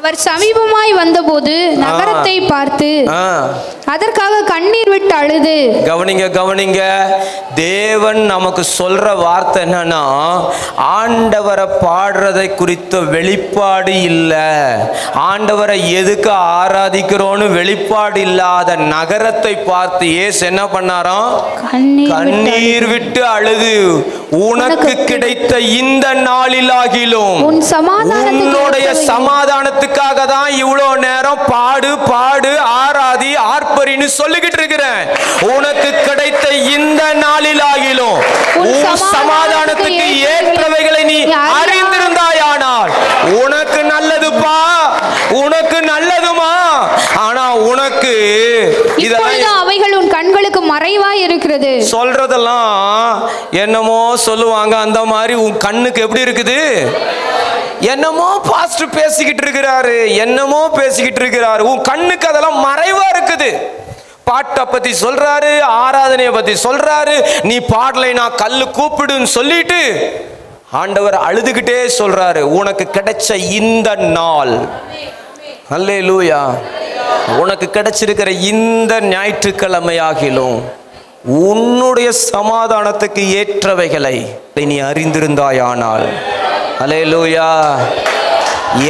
அவர் சமீபமாய் வந்தபோது நகரத்தை பார்த்து அதற்காக கண்ணீர் விட்டு அழுது. கவனிங்க கவனிங்க. தேவன் நமக்கு சொல்ற வார்த்தை என்னன்னா ஆண்டவரை பாடுறதை குறித்த வெளிப்பாடு இல்லை. ஆண்டவரை எதுக்கு ஆராதிக்கிறோன்னு வெளிப்பாடு இல்லாத நகரத்தை பார்த்து ஏசு என்ன பண்ணாராம்? கண்ணீர் விட்டு அழுது. உனக்கு கிடைத்த இந்த நாளிலாகிலும் உன் சமாதானத்துக்கு உன்னுடைய. சமாதானத்துக்காக தான் இவ்வளோ நேரம் பாடு பாடு ஆராதி ஆர்ப்பரின்னு சொல்லிக்கிட்டு இருக்கிறேன். உனக்கு கிடைத்த இந்த நாளிலாகிலும் உன் சமாதானத்துக்கு ஏற்றவைகளை நீ அறிந்திருந்தாயானால் உனக்கு நல்லதுப்பா உனக்கு நல்லதுமா? ஆனா உனக்கு இதெல்லாம் அவைகள் உன் கண்களுக்கு மறைவாய் இருக்கிறது. சொல்றதெல்லாம் என்னமோ சொல்லுவாங்க. அந்த மாதிரி உன் கண்ணுக்கு எப்படி இருக்குது? என்னமோ பாஸ்ட் பேசிக்கிட்டு இருக்கிறாரு என்னமோ பேசிக்கிட்டு இருக்கிறாரு. உன் கண்ணுக்கு அதெல்லாம் மறைவா இருக்குது. பாட்டை பத்தி சொல்றாரு ஆராதனையை பத்தி சொல்றாரு. நீ பாடலைனா கல்லு கூப்பிடுன்னு சொல்லிட்டு ஆண்டவர் அழுதுகிட்டே சொல்றாரு. உனக்கு கிடைச்ச இந்த நாள். அல்லே லூயா உனக்கு கிடைச்சிருக்கிற இந்த ஞாயிற்றுக்கிழமையாகிலும் உன்னுடைய சமாதானத்துக்கு ஏற்றவைகளை நீ அறிந்திருந்தாயானால் அல்லேலூயா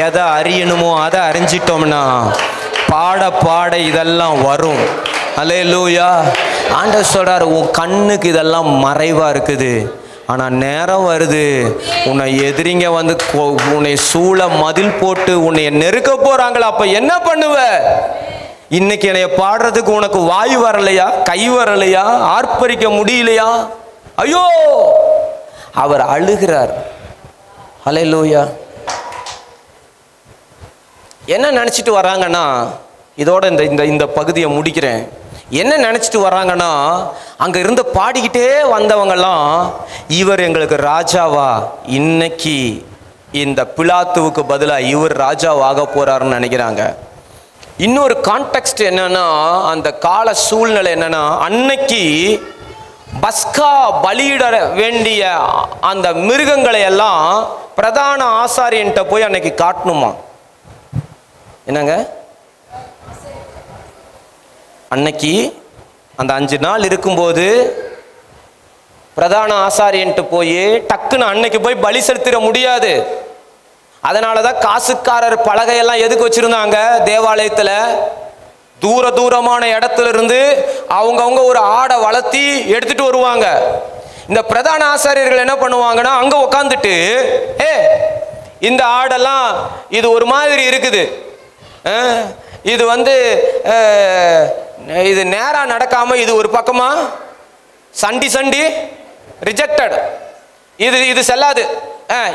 எதை அறியணுமோ அதை அறிஞ்சிட்டோம்னா பாட பாட இதெல்லாம் வரும். அல்லேலூயா ஆண்டவர் சொல்கிறார் உன் கண்ணுக்கு இதெல்லாம் மறைவாக இருக்குது. ஆனால் நேரம் வருது. உன்னை எதிரிங்க வந்து உன்னை சூழ மதில் போட்டு உன்னை நெருக்க போகிறாங்களா அப்போ என்ன பண்ணுவ? இன்னைக்கு என்னைய பாடுறதுக்கு உனக்கு வாய் வரலையா? கை வரலையா? ஆர்ப்பரிக்க முடியலையா? ஐயோ! அவர் அழுகிறார். ஹalleluya. என்ன நினச்சிட்டு வராங்கன்னா இதோட இந்த இந்த இந்த பகுதியை முடிக்கிறேன். என்ன நினச்சிட்டு வராங்கன்னா அங்கே இருந்து பாடிக்கிட்டே வந்தவங்கெல்லாம் இவர் எங்களுக்கு ராஜாவா? இன்னைக்கு இந்த பிலாத்துவுக்கு பதிலாக இவர் ராஜாவாக போகிறாருன்னு நினைக்கிறாங்க. இன்னொரு கான்டெக்ட் என்னன்னா அந்த கால சூழ்நிலை என்னன்னா அன்னைக்கு பஸ்கா பலியிட வேண்டிய அந்த மிருகங்களை எல்லாம் பிரதான ஆசாரியன்ட்ட போய் அன்னைக்கு காட்டணுமா? என்னங்க? அன்னைக்கு அந்த அஞ்சு நாள் இருக்கும்போது பிரதான ஆசாரியன்ட்டு போய் டக்குன்னு அன்னைக்கு போய் பலி செலுத்திட முடியாது. அதனால தான் காசுக்காரர் பலகையெல்லாம் எதுக்கு வச்சிருந்தாங்க? தேவாலயத்தில் தூர தூரமான இடத்துல இருந்து அவங்கவுங்க ஒரு ஆடை வளர்த்தி எடுத்துட்டு வருவாங்க. இந்த பிரதான ஆசாரியர்கள் என்ன பண்ணுவாங்கன்னா அங்கே உட்காந்துட்டு ஏ இந்த ஆடெல்லாம் இது ஒரு மாதிரி இருக்குது. இது வந்து இது நேராக நடக்காம இது ஒரு பக்கமாக சண்டி சண்டி ரிஜெக்டட் இது இது செல்லாது.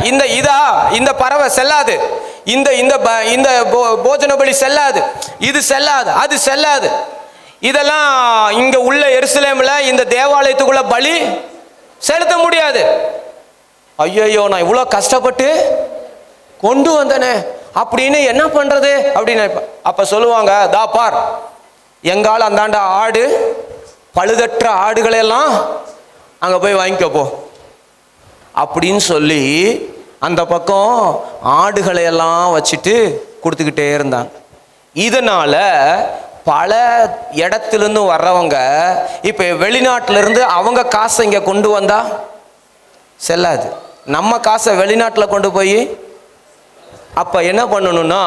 இந்த இதா இந்த பறவை செல்லாது. இந்த இந்த ப- இந்த போ- போஜன பலி செல்லாது. இது செல்லாது அது செல்லாது. இதெல்லாம் இங்க உள்ள எருசலேம்ல இந்த தேவாலயத்துக்குள்ள பலி செலுத்த முடியாது. ஐயோ நான் இவ்வளோ கஷ்டப்பட்டு கொண்டு வந்தனே அப்படின்னு என்ன பண்றது அப்படின்னு அப்ப சொல்லுவாங்க தா பார் எங்கால அந்தாண்ட ஆடு பழுதற்ற ஆடுகளெல்லாம் அங்கே போய் வாங்கிக்கோ போ. அப்படின்னு சொல்லி அந்த பக்கம் ஆடுகளை எல்லாம் வச்சுட்டு கொடுத்துக்கிட்டே இருந்தாங்க. இதனால பல இடத்துலேருந்து வர்றவங்க இப்போ வெளிநாட்டிலேருந்து அவங்க காசை இங்கே கொண்டு வந்தா செல்லாது. நம்ம காசை வெளிநாட்டில் கொண்டு போய் அப்போ என்ன பண்ணணும்னா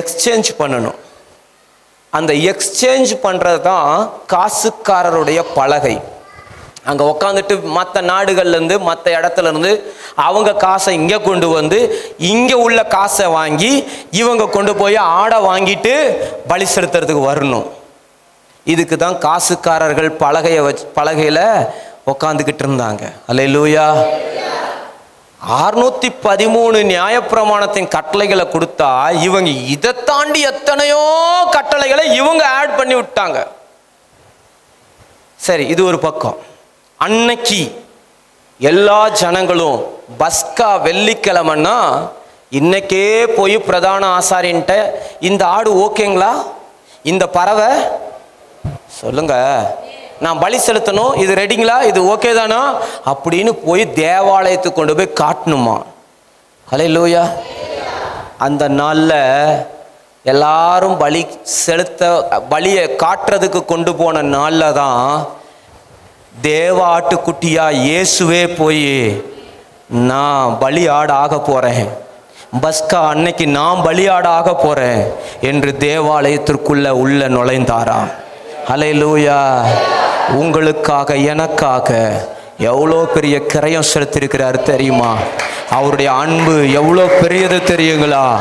எக்ஸ்சேஞ்ச் பண்ணணும். அந்த எக்ஸ்சேஞ்ச் பண்ணுறது தான் காசுக்காரருடைய பலகை. அங்கே உக்காந்துட்டு மற்ற நாடுகள்லேருந்து மற்ற இடத்துலேருந்து அவங்க காசை இங்கே கொண்டு வந்து இங்கே உள்ள காசை வாங்கி இவங்க கொண்டு போய் ஆடை வாங்கிட்டு பலி செலுத்துறதுக்கு வரணும். இதுக்கு தான் காசுக்காரர்கள் பலகையை வச்சு பலகையில் உக்காந்துக்கிட்டு இருந்தாங்க. அல்ல லூயா அறுநூத்தி பதிமூணு நியாயப்பிரமாணத்தின் கட்டளைகளை கொடுத்தா இவங்க இதை தாண்டி எத்தனையோ கட்டளைகளை இவங்க ஆட் பண்ணி விட்டாங்க சரி இது ஒரு பக்கம். அன்னைக்கு எல்லா ஜனங்களும் பஸ்கா வெள்ளிக்கிழமைன்னா இன்னைக்கே போய் பிரதான ஆசாரியன்ட்ட இந்த ஆடு ஓகேங்களா? இந்த பறவை? சொல்லுங்க. நான் பலி செலுத்தணும். இது ரெடிங்களா? இது ஓகே தானா? அப்படின்னு போய் தேவாலயத்துக்கு கொண்டு போய் காட்டணுமா. ஹலே லூயா அந்த நாளில் எல்லாரும் பலி செலுத்த பலியை காட்டுறதுக்கு கொண்டு போன நாளில் தான் தேவ ஆட்டுக்குட்டியா இயேசுவே போய் நான் பலி ஆட ஆக போகிறேன் பஸ்கா அன்னைக்கு நான் பலியாட ஆக போகிறேன் என்று தேவாலயத்திற்குள்ள உள்ள நுழைந்தாராம். லூயா உங்களுக்காக எனக்காக எவ்வளோ பெரிய கிரயம் செலுத்திருக்கிறார் தெரியுமா? அவருடைய அன்பு எவ்வளோ பெரியது தெரியுங்களா?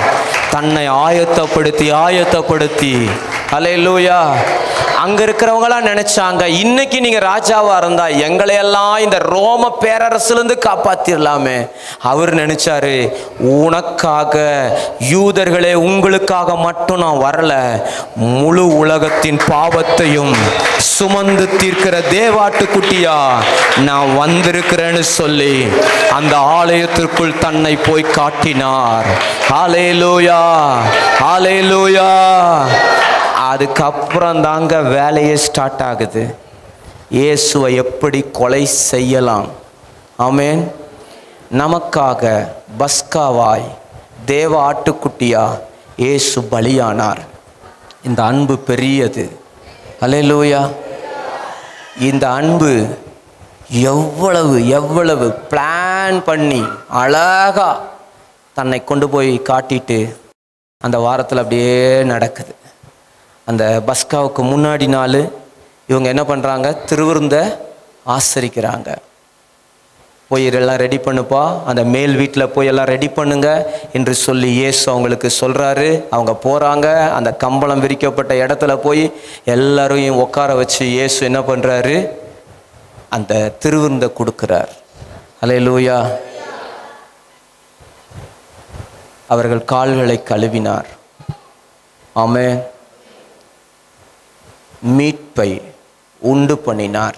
தன்னை ஆயத்தப்படுத்தி ஆயத்தப்படுத்தி ஹalleluya அங்க இருக்கிறவங்களாம் நினைச்சாங்க இன்னைக்கு நீங்க ராஜாவா இருந்தா எங்களையெல்லாம் இந்த ரோம பேரரசுலேருந்து காப்பாத்திரலாமே. அவர் நினைச்சாரு உனக்காக யூதர்களே உங்களுக்காக மட்டும் நான் வரல. முழு உலகத்தின் பாவத்தையும் சுமந்து தீர்க்கிற தேவாட்டுக்குட்டியா நான் வந்திருக்கிறேன்னு சொல்லி அந்த ஆலயத்திற்குள் தன்னை போய் காட்டினார். ஹalleluya ஹalleluya அதுக்கப்புறம் தாங்க வேலையே ஸ்டார்ட் ஆகுது. இயேசுவை எப்படி கொலை செய்யலாம்? ஆமேன். நமக்காக பஸ்காவாய் தேவ ஆட்டுக்குட்டியா இயேசு பலியானார். இந்த அன்பு பெரியது. அலையலூயா இந்த அன்பு எவ்வளவு எவ்வளவு பிளான் பண்ணி அழகா தன்னை கொண்டு போய் காட்டிட்டு அந்த வாரத்தில் அப்படியே நடக்குது. அந்த பஸ்காவுக்கு முன்னாடி நாள் இவங்க என்ன பண்ணுறாங்க திருவிருந்த ஆசரிக்கிறாங்க. போய் எல்லாம் ரெடி பண்ணுப்பா. அந்த மேல் வீட்டில் போய் எல்லாம் ரெடி பண்ணுங்க என்று சொல்லி இயேசு அவங்களுக்கு சொல்கிறாரு அவங்க போகிறாங்க அந்த கம்பளம் விரிக்கப்பட்ட இடத்துல போய் எல்லாரையும் உட்கார வச்சு இயேசு என்ன பண்ணுறாரு அந்த திருவிருந்தை கொடுக்குறார். அல்லேலூயா அவர்கள் கால்களை கழுவினார். ஆமே மீட்பை உண்டு பண்ணினார்.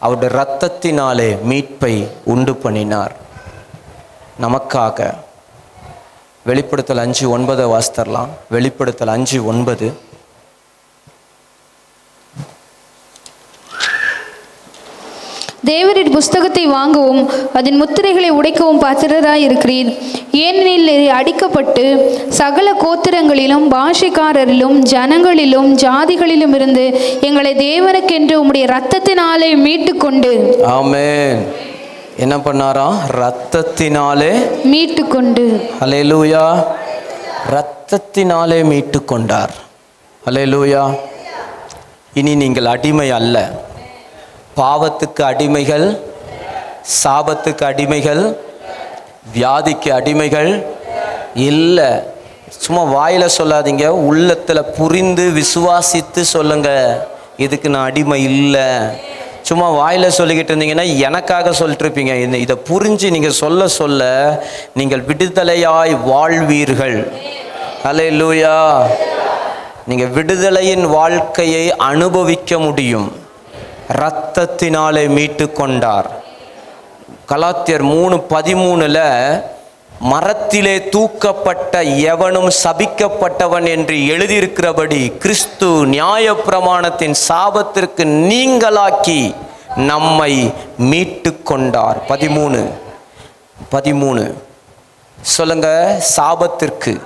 அவருடைய இரத்தத்தினாலே மீட்பை உண்டு பண்ணினார். நமக்காக வெளிப்படுத்தல் அஞ்சு ஒன்பதை வாசித்தரலாம். வெளிப்படுத்தல் அஞ்சு ஒன்பது. தேவரின் புஸ்தகத்தை வாங்கவும் அதன் முத்திரைகளை உடைக்கவும் பாத்திரராய் இருக்கிறீர் ஏனெனில் அடிக்கப்பட்டு சகல கோத்திரங்களிலும் பாஷைக்காரரிலும் ஜனங்களிலும் ஜாதிகளிலும் இருந்து எங்களை தேவனுக்கென்று உம்முடைய இரத்தத்தினாலே மீட்டுக்கொண்டு. ஆமென். என்ன பண்ணாராம்? ரத்தத்தினாலே மீட்டுக்கொண்டு. ஹalleluya. ரத்தத்தினாலே மீட்டு கொண்டார் ஹalleluya. இனி நீங்கள் அடிமை அல்ல. பாவத்துக்கு அடிமைகள் சாபத்துக்கு அடிமைகள் வியாதிக்கு அடிமைகள் இல்லை சும்மா வாயில் சொல்லாதீங்க உள்ளத்தில் புரிந்து விசுவாசித்து சொல்லுங்க. இதுக்கு நான் அடிமை இல்லை. சும்மா வாயில் சொல்லிக்கிட்டு இருந்தீங்கன்னா எனக்காக சொல்லிட்டு இருப்பீங்க இந்த இதை புரிஞ்சு நீங்கள் சொல்ல சொல்ல நீங்கள் விடுதலையாய் வாழ்வீர்கள். அல்ல லூயா நீங்கள் விடுதலையின் வாழ்க்கையை அனுபவிக்க முடியும். இரத்தத்தினாலே மீட்டு கொண்டார் கலாத்தியர் மூணு பதிமூணுல மரத்திலே தூக்கப்பட்ட எவனும் சபிக்கப்பட்டவன் என்று எழுதியிருக்கிறபடி கிறிஸ்து நியாயப்பிரமாணத்தின் சாபத்திற்கு நீங்களாக்கி நம்மை மீட்டு கொண்டார் பதிமூணு பதிமூணு. சொல்லுங்க சாபத்திற்கு.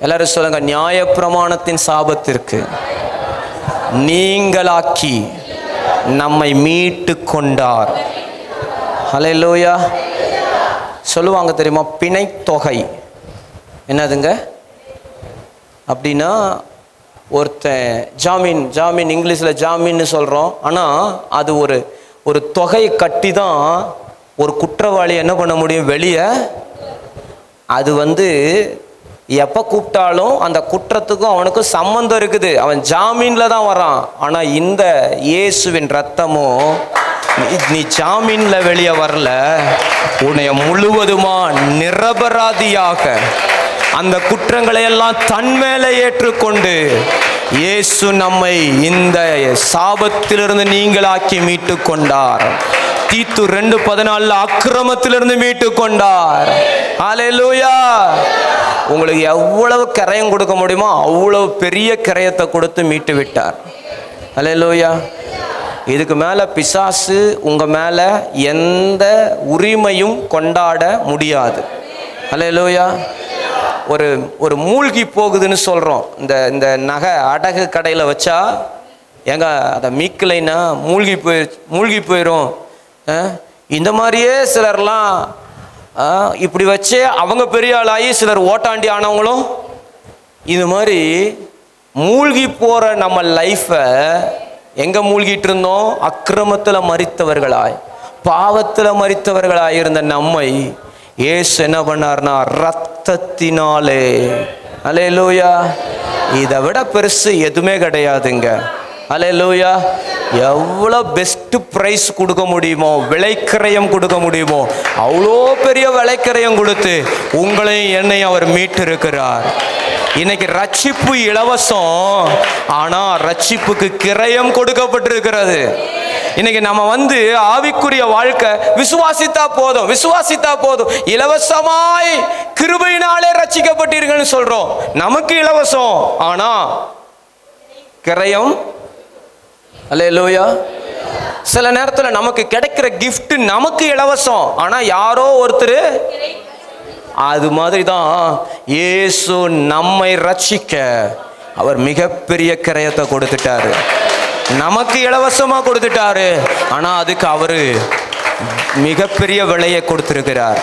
எல்லாரும் சொல்லுங்க நியாயப்பிரமாணத்தின் சாபத்திற்கு நீங்களாக்கி நம்மை மீட்டு கொண்டார் ஹலோயா சொல்லுவாங்க தெரியுமா? பிணைத்தொகை. என்னதுங்க? அப்படின்னா ஒருத்தன் ஜாமீன் ஜாமீன் இங்கிலீஷில் ஜாமீன்னு சொல்கிறோம் ஆனால் அது ஒரு ஒரு தொகையை கட்டி தான் ஒரு குற்றவாளி என்ன பண்ண முடியும்? வெளியே அது வந்து எப்போ கூப்பிட்டாலும் அந்த குற்றத்துக்கும் அவனுக்கும் சம்மந்தம் இருக்குது. அவன் ஜாமீனில் தான் வரான். ஆனால் இந்த இயேசுவின் ரத்தமும் நீ- நீ ஜாமீனில் வெளியே வரல. உன்னை முழுவதுமா நிரபராதியாக அந்த குற்றங்களை எல்லாம் தன் மேலே ஏற்றுக்கொண்டு இயேசு நம்மை இந்த சாபத்திலிருந்து நீங்களாக்கி மீட்டு கொண்டார் தீத்து ரெண்டு பதினாலுல அக்கிரமத்திலிருந்து மீட்டு கொண்டார் ஹalleluya. உங்களுக்கு எவ்வளவு கரையம் கொடுக்க முடியுமோ அவ்வளவு பெரிய கரையத்தை கொடுத்து மீட்டு விட்டார் அலையலூயா இதுக்கு மேலே பிசாசு உங்கள் மேலே எந்த உரிமையும் கொண்டாட முடியாது. அலையலூயா ஒரு ஒரு மூழ்கி போகுதுன்னு சொல்கிறோம் இந்த இந்த நகை அடகு கடையில் வச்சா ஏங்க அதை மீக்கலைன்னா மூழ்கி போய் மூழ்கி போயிடும் இந்த மாதிரியே சிலர்லாம் இப்படி வச்சே அவங்க பெரிய ஆளாகி சிலர் ஓட்டாண்டி ஆனவங்களும் இது மாதிரி மூழ்கி போகிற நம்ம லைஃப்பை எங்கே மூழ்கிட்டு இருந்தோம்? அக்கிரமத்தில் மறித்தவர்களாய். பாவத்தில் மறித்தவர்களாய் இருந்த நம்மை இயேசு என்ன பண்ணார்னா ரத்தத்தினாலே. அலே லூயா இதை விட பெருசு எதுவுமே கிடையாதுங்க. அலே லூயா எவ்வளோ பெஸ்ட் ப்ரைஸ் கொடுக்க முடியுமோ? விலைக்கிரயம் கொடுக்க முடியுமோ? அவ்வளோ பெரிய விலைக்கிரயம் கொடுத்து உங்களையும் என்னையும் அவர் மீட்டிருக்கிறார். இன்னைக்கு ரட்சிப்பு இலவசம் ஆனா ரட்சிப்புக்கு கிரயம் கொடுக்கப்பட்டிருக்கிறது. இன்னைக்கு நம்ம வந்து ஆவிக்குரிய வாழ்க்கை விசுவாசித்தா போதும் விசுவாசித்தா போதும். இலவசமாய் கிருபையினாலே ரட்சிக்கப்பட்டீர்கள்னு சொல்றோம். நமக்கு இலவசம் ஆனா கிரயம். அல்லேலூயா சில நேரத்தில் நமக்கு கிடைக்கிற கிஃப்ட் நமக்கு இலவசம். ஆனால் யாரோ ஒருத்தர் அது மாதிரி தான் இயேசு நம்மை ரட்சிக்க அவர் மிகப்பெரிய கிரயத்தை கொடுத்துட்டாரு. நமக்கு இலவசமாக கொடுத்துட்டாரு. ஆனால் அதுக்கு அவர் மிகப்பெரிய விலையை கொடுத்துருக்கிறார்.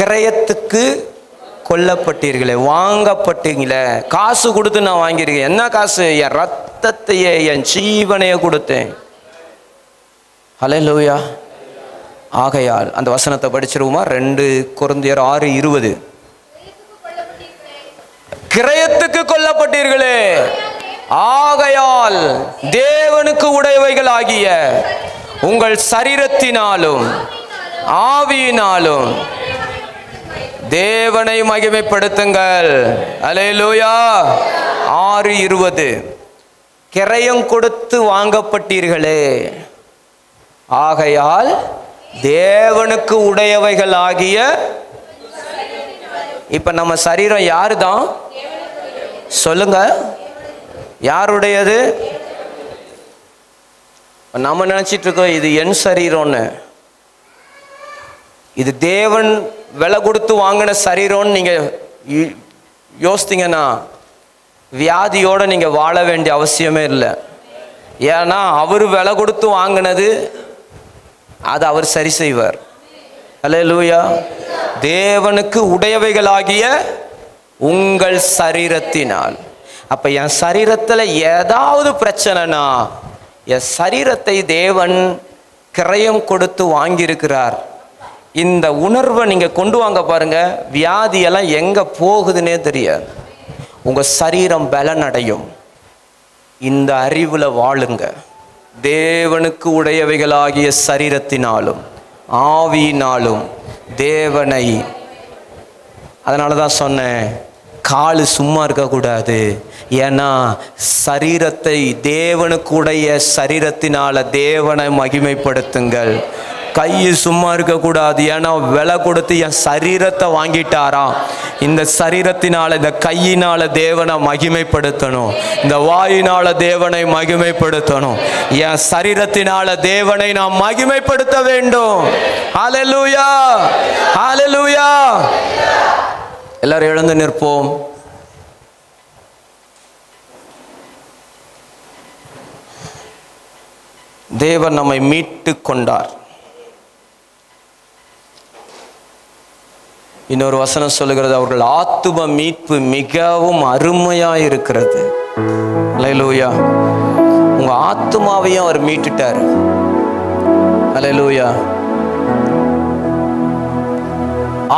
கிரயத்துக்கு கொல்லப்பட்டீர்களே வாங்கப்பட்டீங்களே. காசு கொடுத்து நான் வாங்கியிருக்கேன். என்ன காசு? என் ரத்தத்தையே என் ஜீவனையே கொடுத்தேன். ஹalleluya ஆகையால் அந்த வசனத்தை படிச்சிருவோமா? ரெண்டு குருந்தியர் ஆறு இருபது. கிரயத்துக்கு கொல்லப்பட்டீர்களே. ஆகையால் தேவனுக்கு உடையவைகள் ஆகிய உங்கள் சரீரத்தினாலும் ஆவியினாலும் தேவனை மகிமைப்படுத்துங்கள். அலேலூயா ஆறு இருபது. கிரயம் கொடுத்து வாங்கப்பட்டீர்களே. ஆகையால் தேவனுக்கு உடையவைகள் ஆகிய இப்ப நம்ம சரீரம் யாரு தான் சொல்லுங்க. யாருடையது? நம்ம நினைச்சிட்டு இருக்கோம் இது என் சரீரம்னு. இது தேவன் விலை கொடுத்து வாங்கின சரீரம்னு நீங்க யோசித்தீங்கன்னா வியாதியோட நீங்க வாழ வேண்டிய அவசியமே இல்லை. ஏன்னா அவர் விலை கொடுத்து வாங்கினது அது அவர் சரி செய்வார். அல்லேலூயா தேவனுக்கு உடையவைகளாகிய உங்கள் சரீரத்தினால். அப்ப என் சரீரத்தில் ஏதாவது பிரச்சனைனா என் சரீரத்தை தேவன் கிரயம் கொடுத்து வாங்கியிருக்கிறார். இந்த உணர்வை நீங்கள் கொண்டு வாங்க பாருங்க வியாதியெல்லாம் எங்கே போகுதுன்னே தெரியாது. உங்கள் சரீரம் பலனடையும். இந்த அறிவில் வாழுங்க. தேவனுக்கு உடையவைகளாகிய சரீரத்தினாலும் ஆவியினாலும் தேவனை அதனால தான் சொன்னேன் கால் சும்மா இருக்கக்கூடாது. ஏன்னா சரீரத்தை தேவனுக்கு உடைய சரீரத்தினால தேவனை மகிமைப்படுத்துங்கள். கை சும்மா இருக்கக்கூடாது. ஏன்னா விலை கொடுத்து என் சரீரத்தை வாங்கிட்டாராம் இந்த சரீரத்தினால இந்த கையினால தேவனை மகிமைப்படுத்தணும். இந்த வாயினால தேவனை மகிமைப்படுத்தணும். என் சரீரத்தினால தேவனை நாம் மகிமைப்படுத்த வேண்டும். ஹalleluya ஹalleluya எல்லாரும் எழுந்து நிற்போம். தேவன் நம்மை மீட்டு கொண்டார். இன்னொரு வசனம் சொல்லுகிறது அவர்கள் ஆத்தும மீட்பு மிகவும் அருமையாக இருக்கிறது அலையலூயா. உங்க ஆத்துமாவையும் அவர் மீட்டுட்டார். அலையலூயா.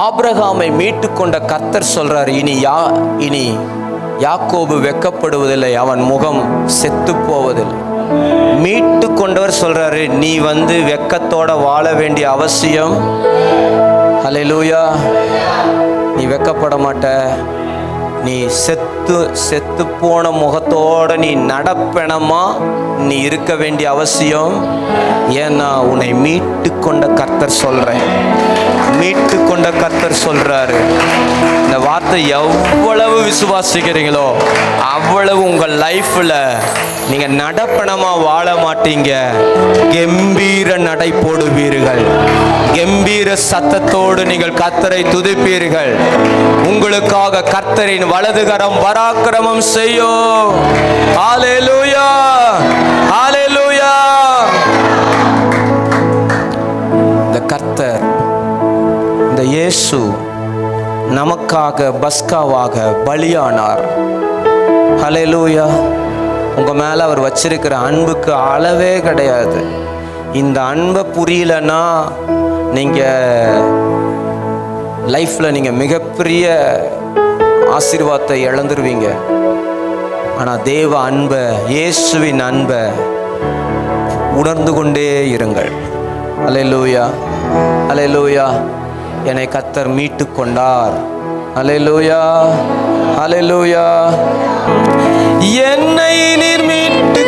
ஆபிரகாமை மீட்டு கொண்ட கர்த்தர் சொல்றார் இனி யா இனி யாக்கோபு வெக்கப்படுவதில்லை அவன் முகம் செத்து போவதில்லை மீட்டு கொண்டவர் சொல்றாரு நீ வந்து வெக்கத்தோட வாழ வேண்டிய அவசியம் ஹalleluya. நீ வெக்கப்பட மாட்ட நீ செத்து செத்து போன முகத்தோட நீ நடப்பெணமா நீ இருக்க வேண்டிய அவசியம். ஏன்னா உன்னை மீட்டு கொண்ட கர்த்தர் சொல்கிறேன் மீட்டு கொண்ட கர்த்தர் சொல்கிறாரு இந்த வார்த்தை எவ்வளவு விசுவாசிக்கிறீங்களோ அவ்வளவு உங்கள் லைஃப்ல நீங்க நடப்பணமா வாழ மாட்டீங்க. கம்பீர நடை போடுவீர்கள். கம்பீர சத்தத்தோடு நீங்கள் கத்தரை துதிப்பீர்கள். உங்களுக்காக கர்த்தரின் வலதுகரம் பராக்கிரமம் செய்யும். ஹalleluya ஹalleluya இந்த கர்த்தர் இந்த இயேசு நமக்காக பஸ்காவாக பலியானார். ஹலெலூயா உங்கள் மேலே அவர் வச்சிருக்கிற அன்புக்கு அளவே கிடையாது. இந்த அன்பை புரியலன்னா நீங்கள் லைஃப்பில் நீங்கள் மிகப்பெரிய ஆசீர்வாதத்தை இழந்துருவீங்க. ஆனால் தேவ அன்பை இயேசுவின் அன்பை உணர்ந்து கொண்டே இருங்கள். அலையலூயா அலையலூயா என்னை கத்தர் மீட்டு கொண்டார் அலையலூயா அலையலூயா என்னை நீர் மீட்டு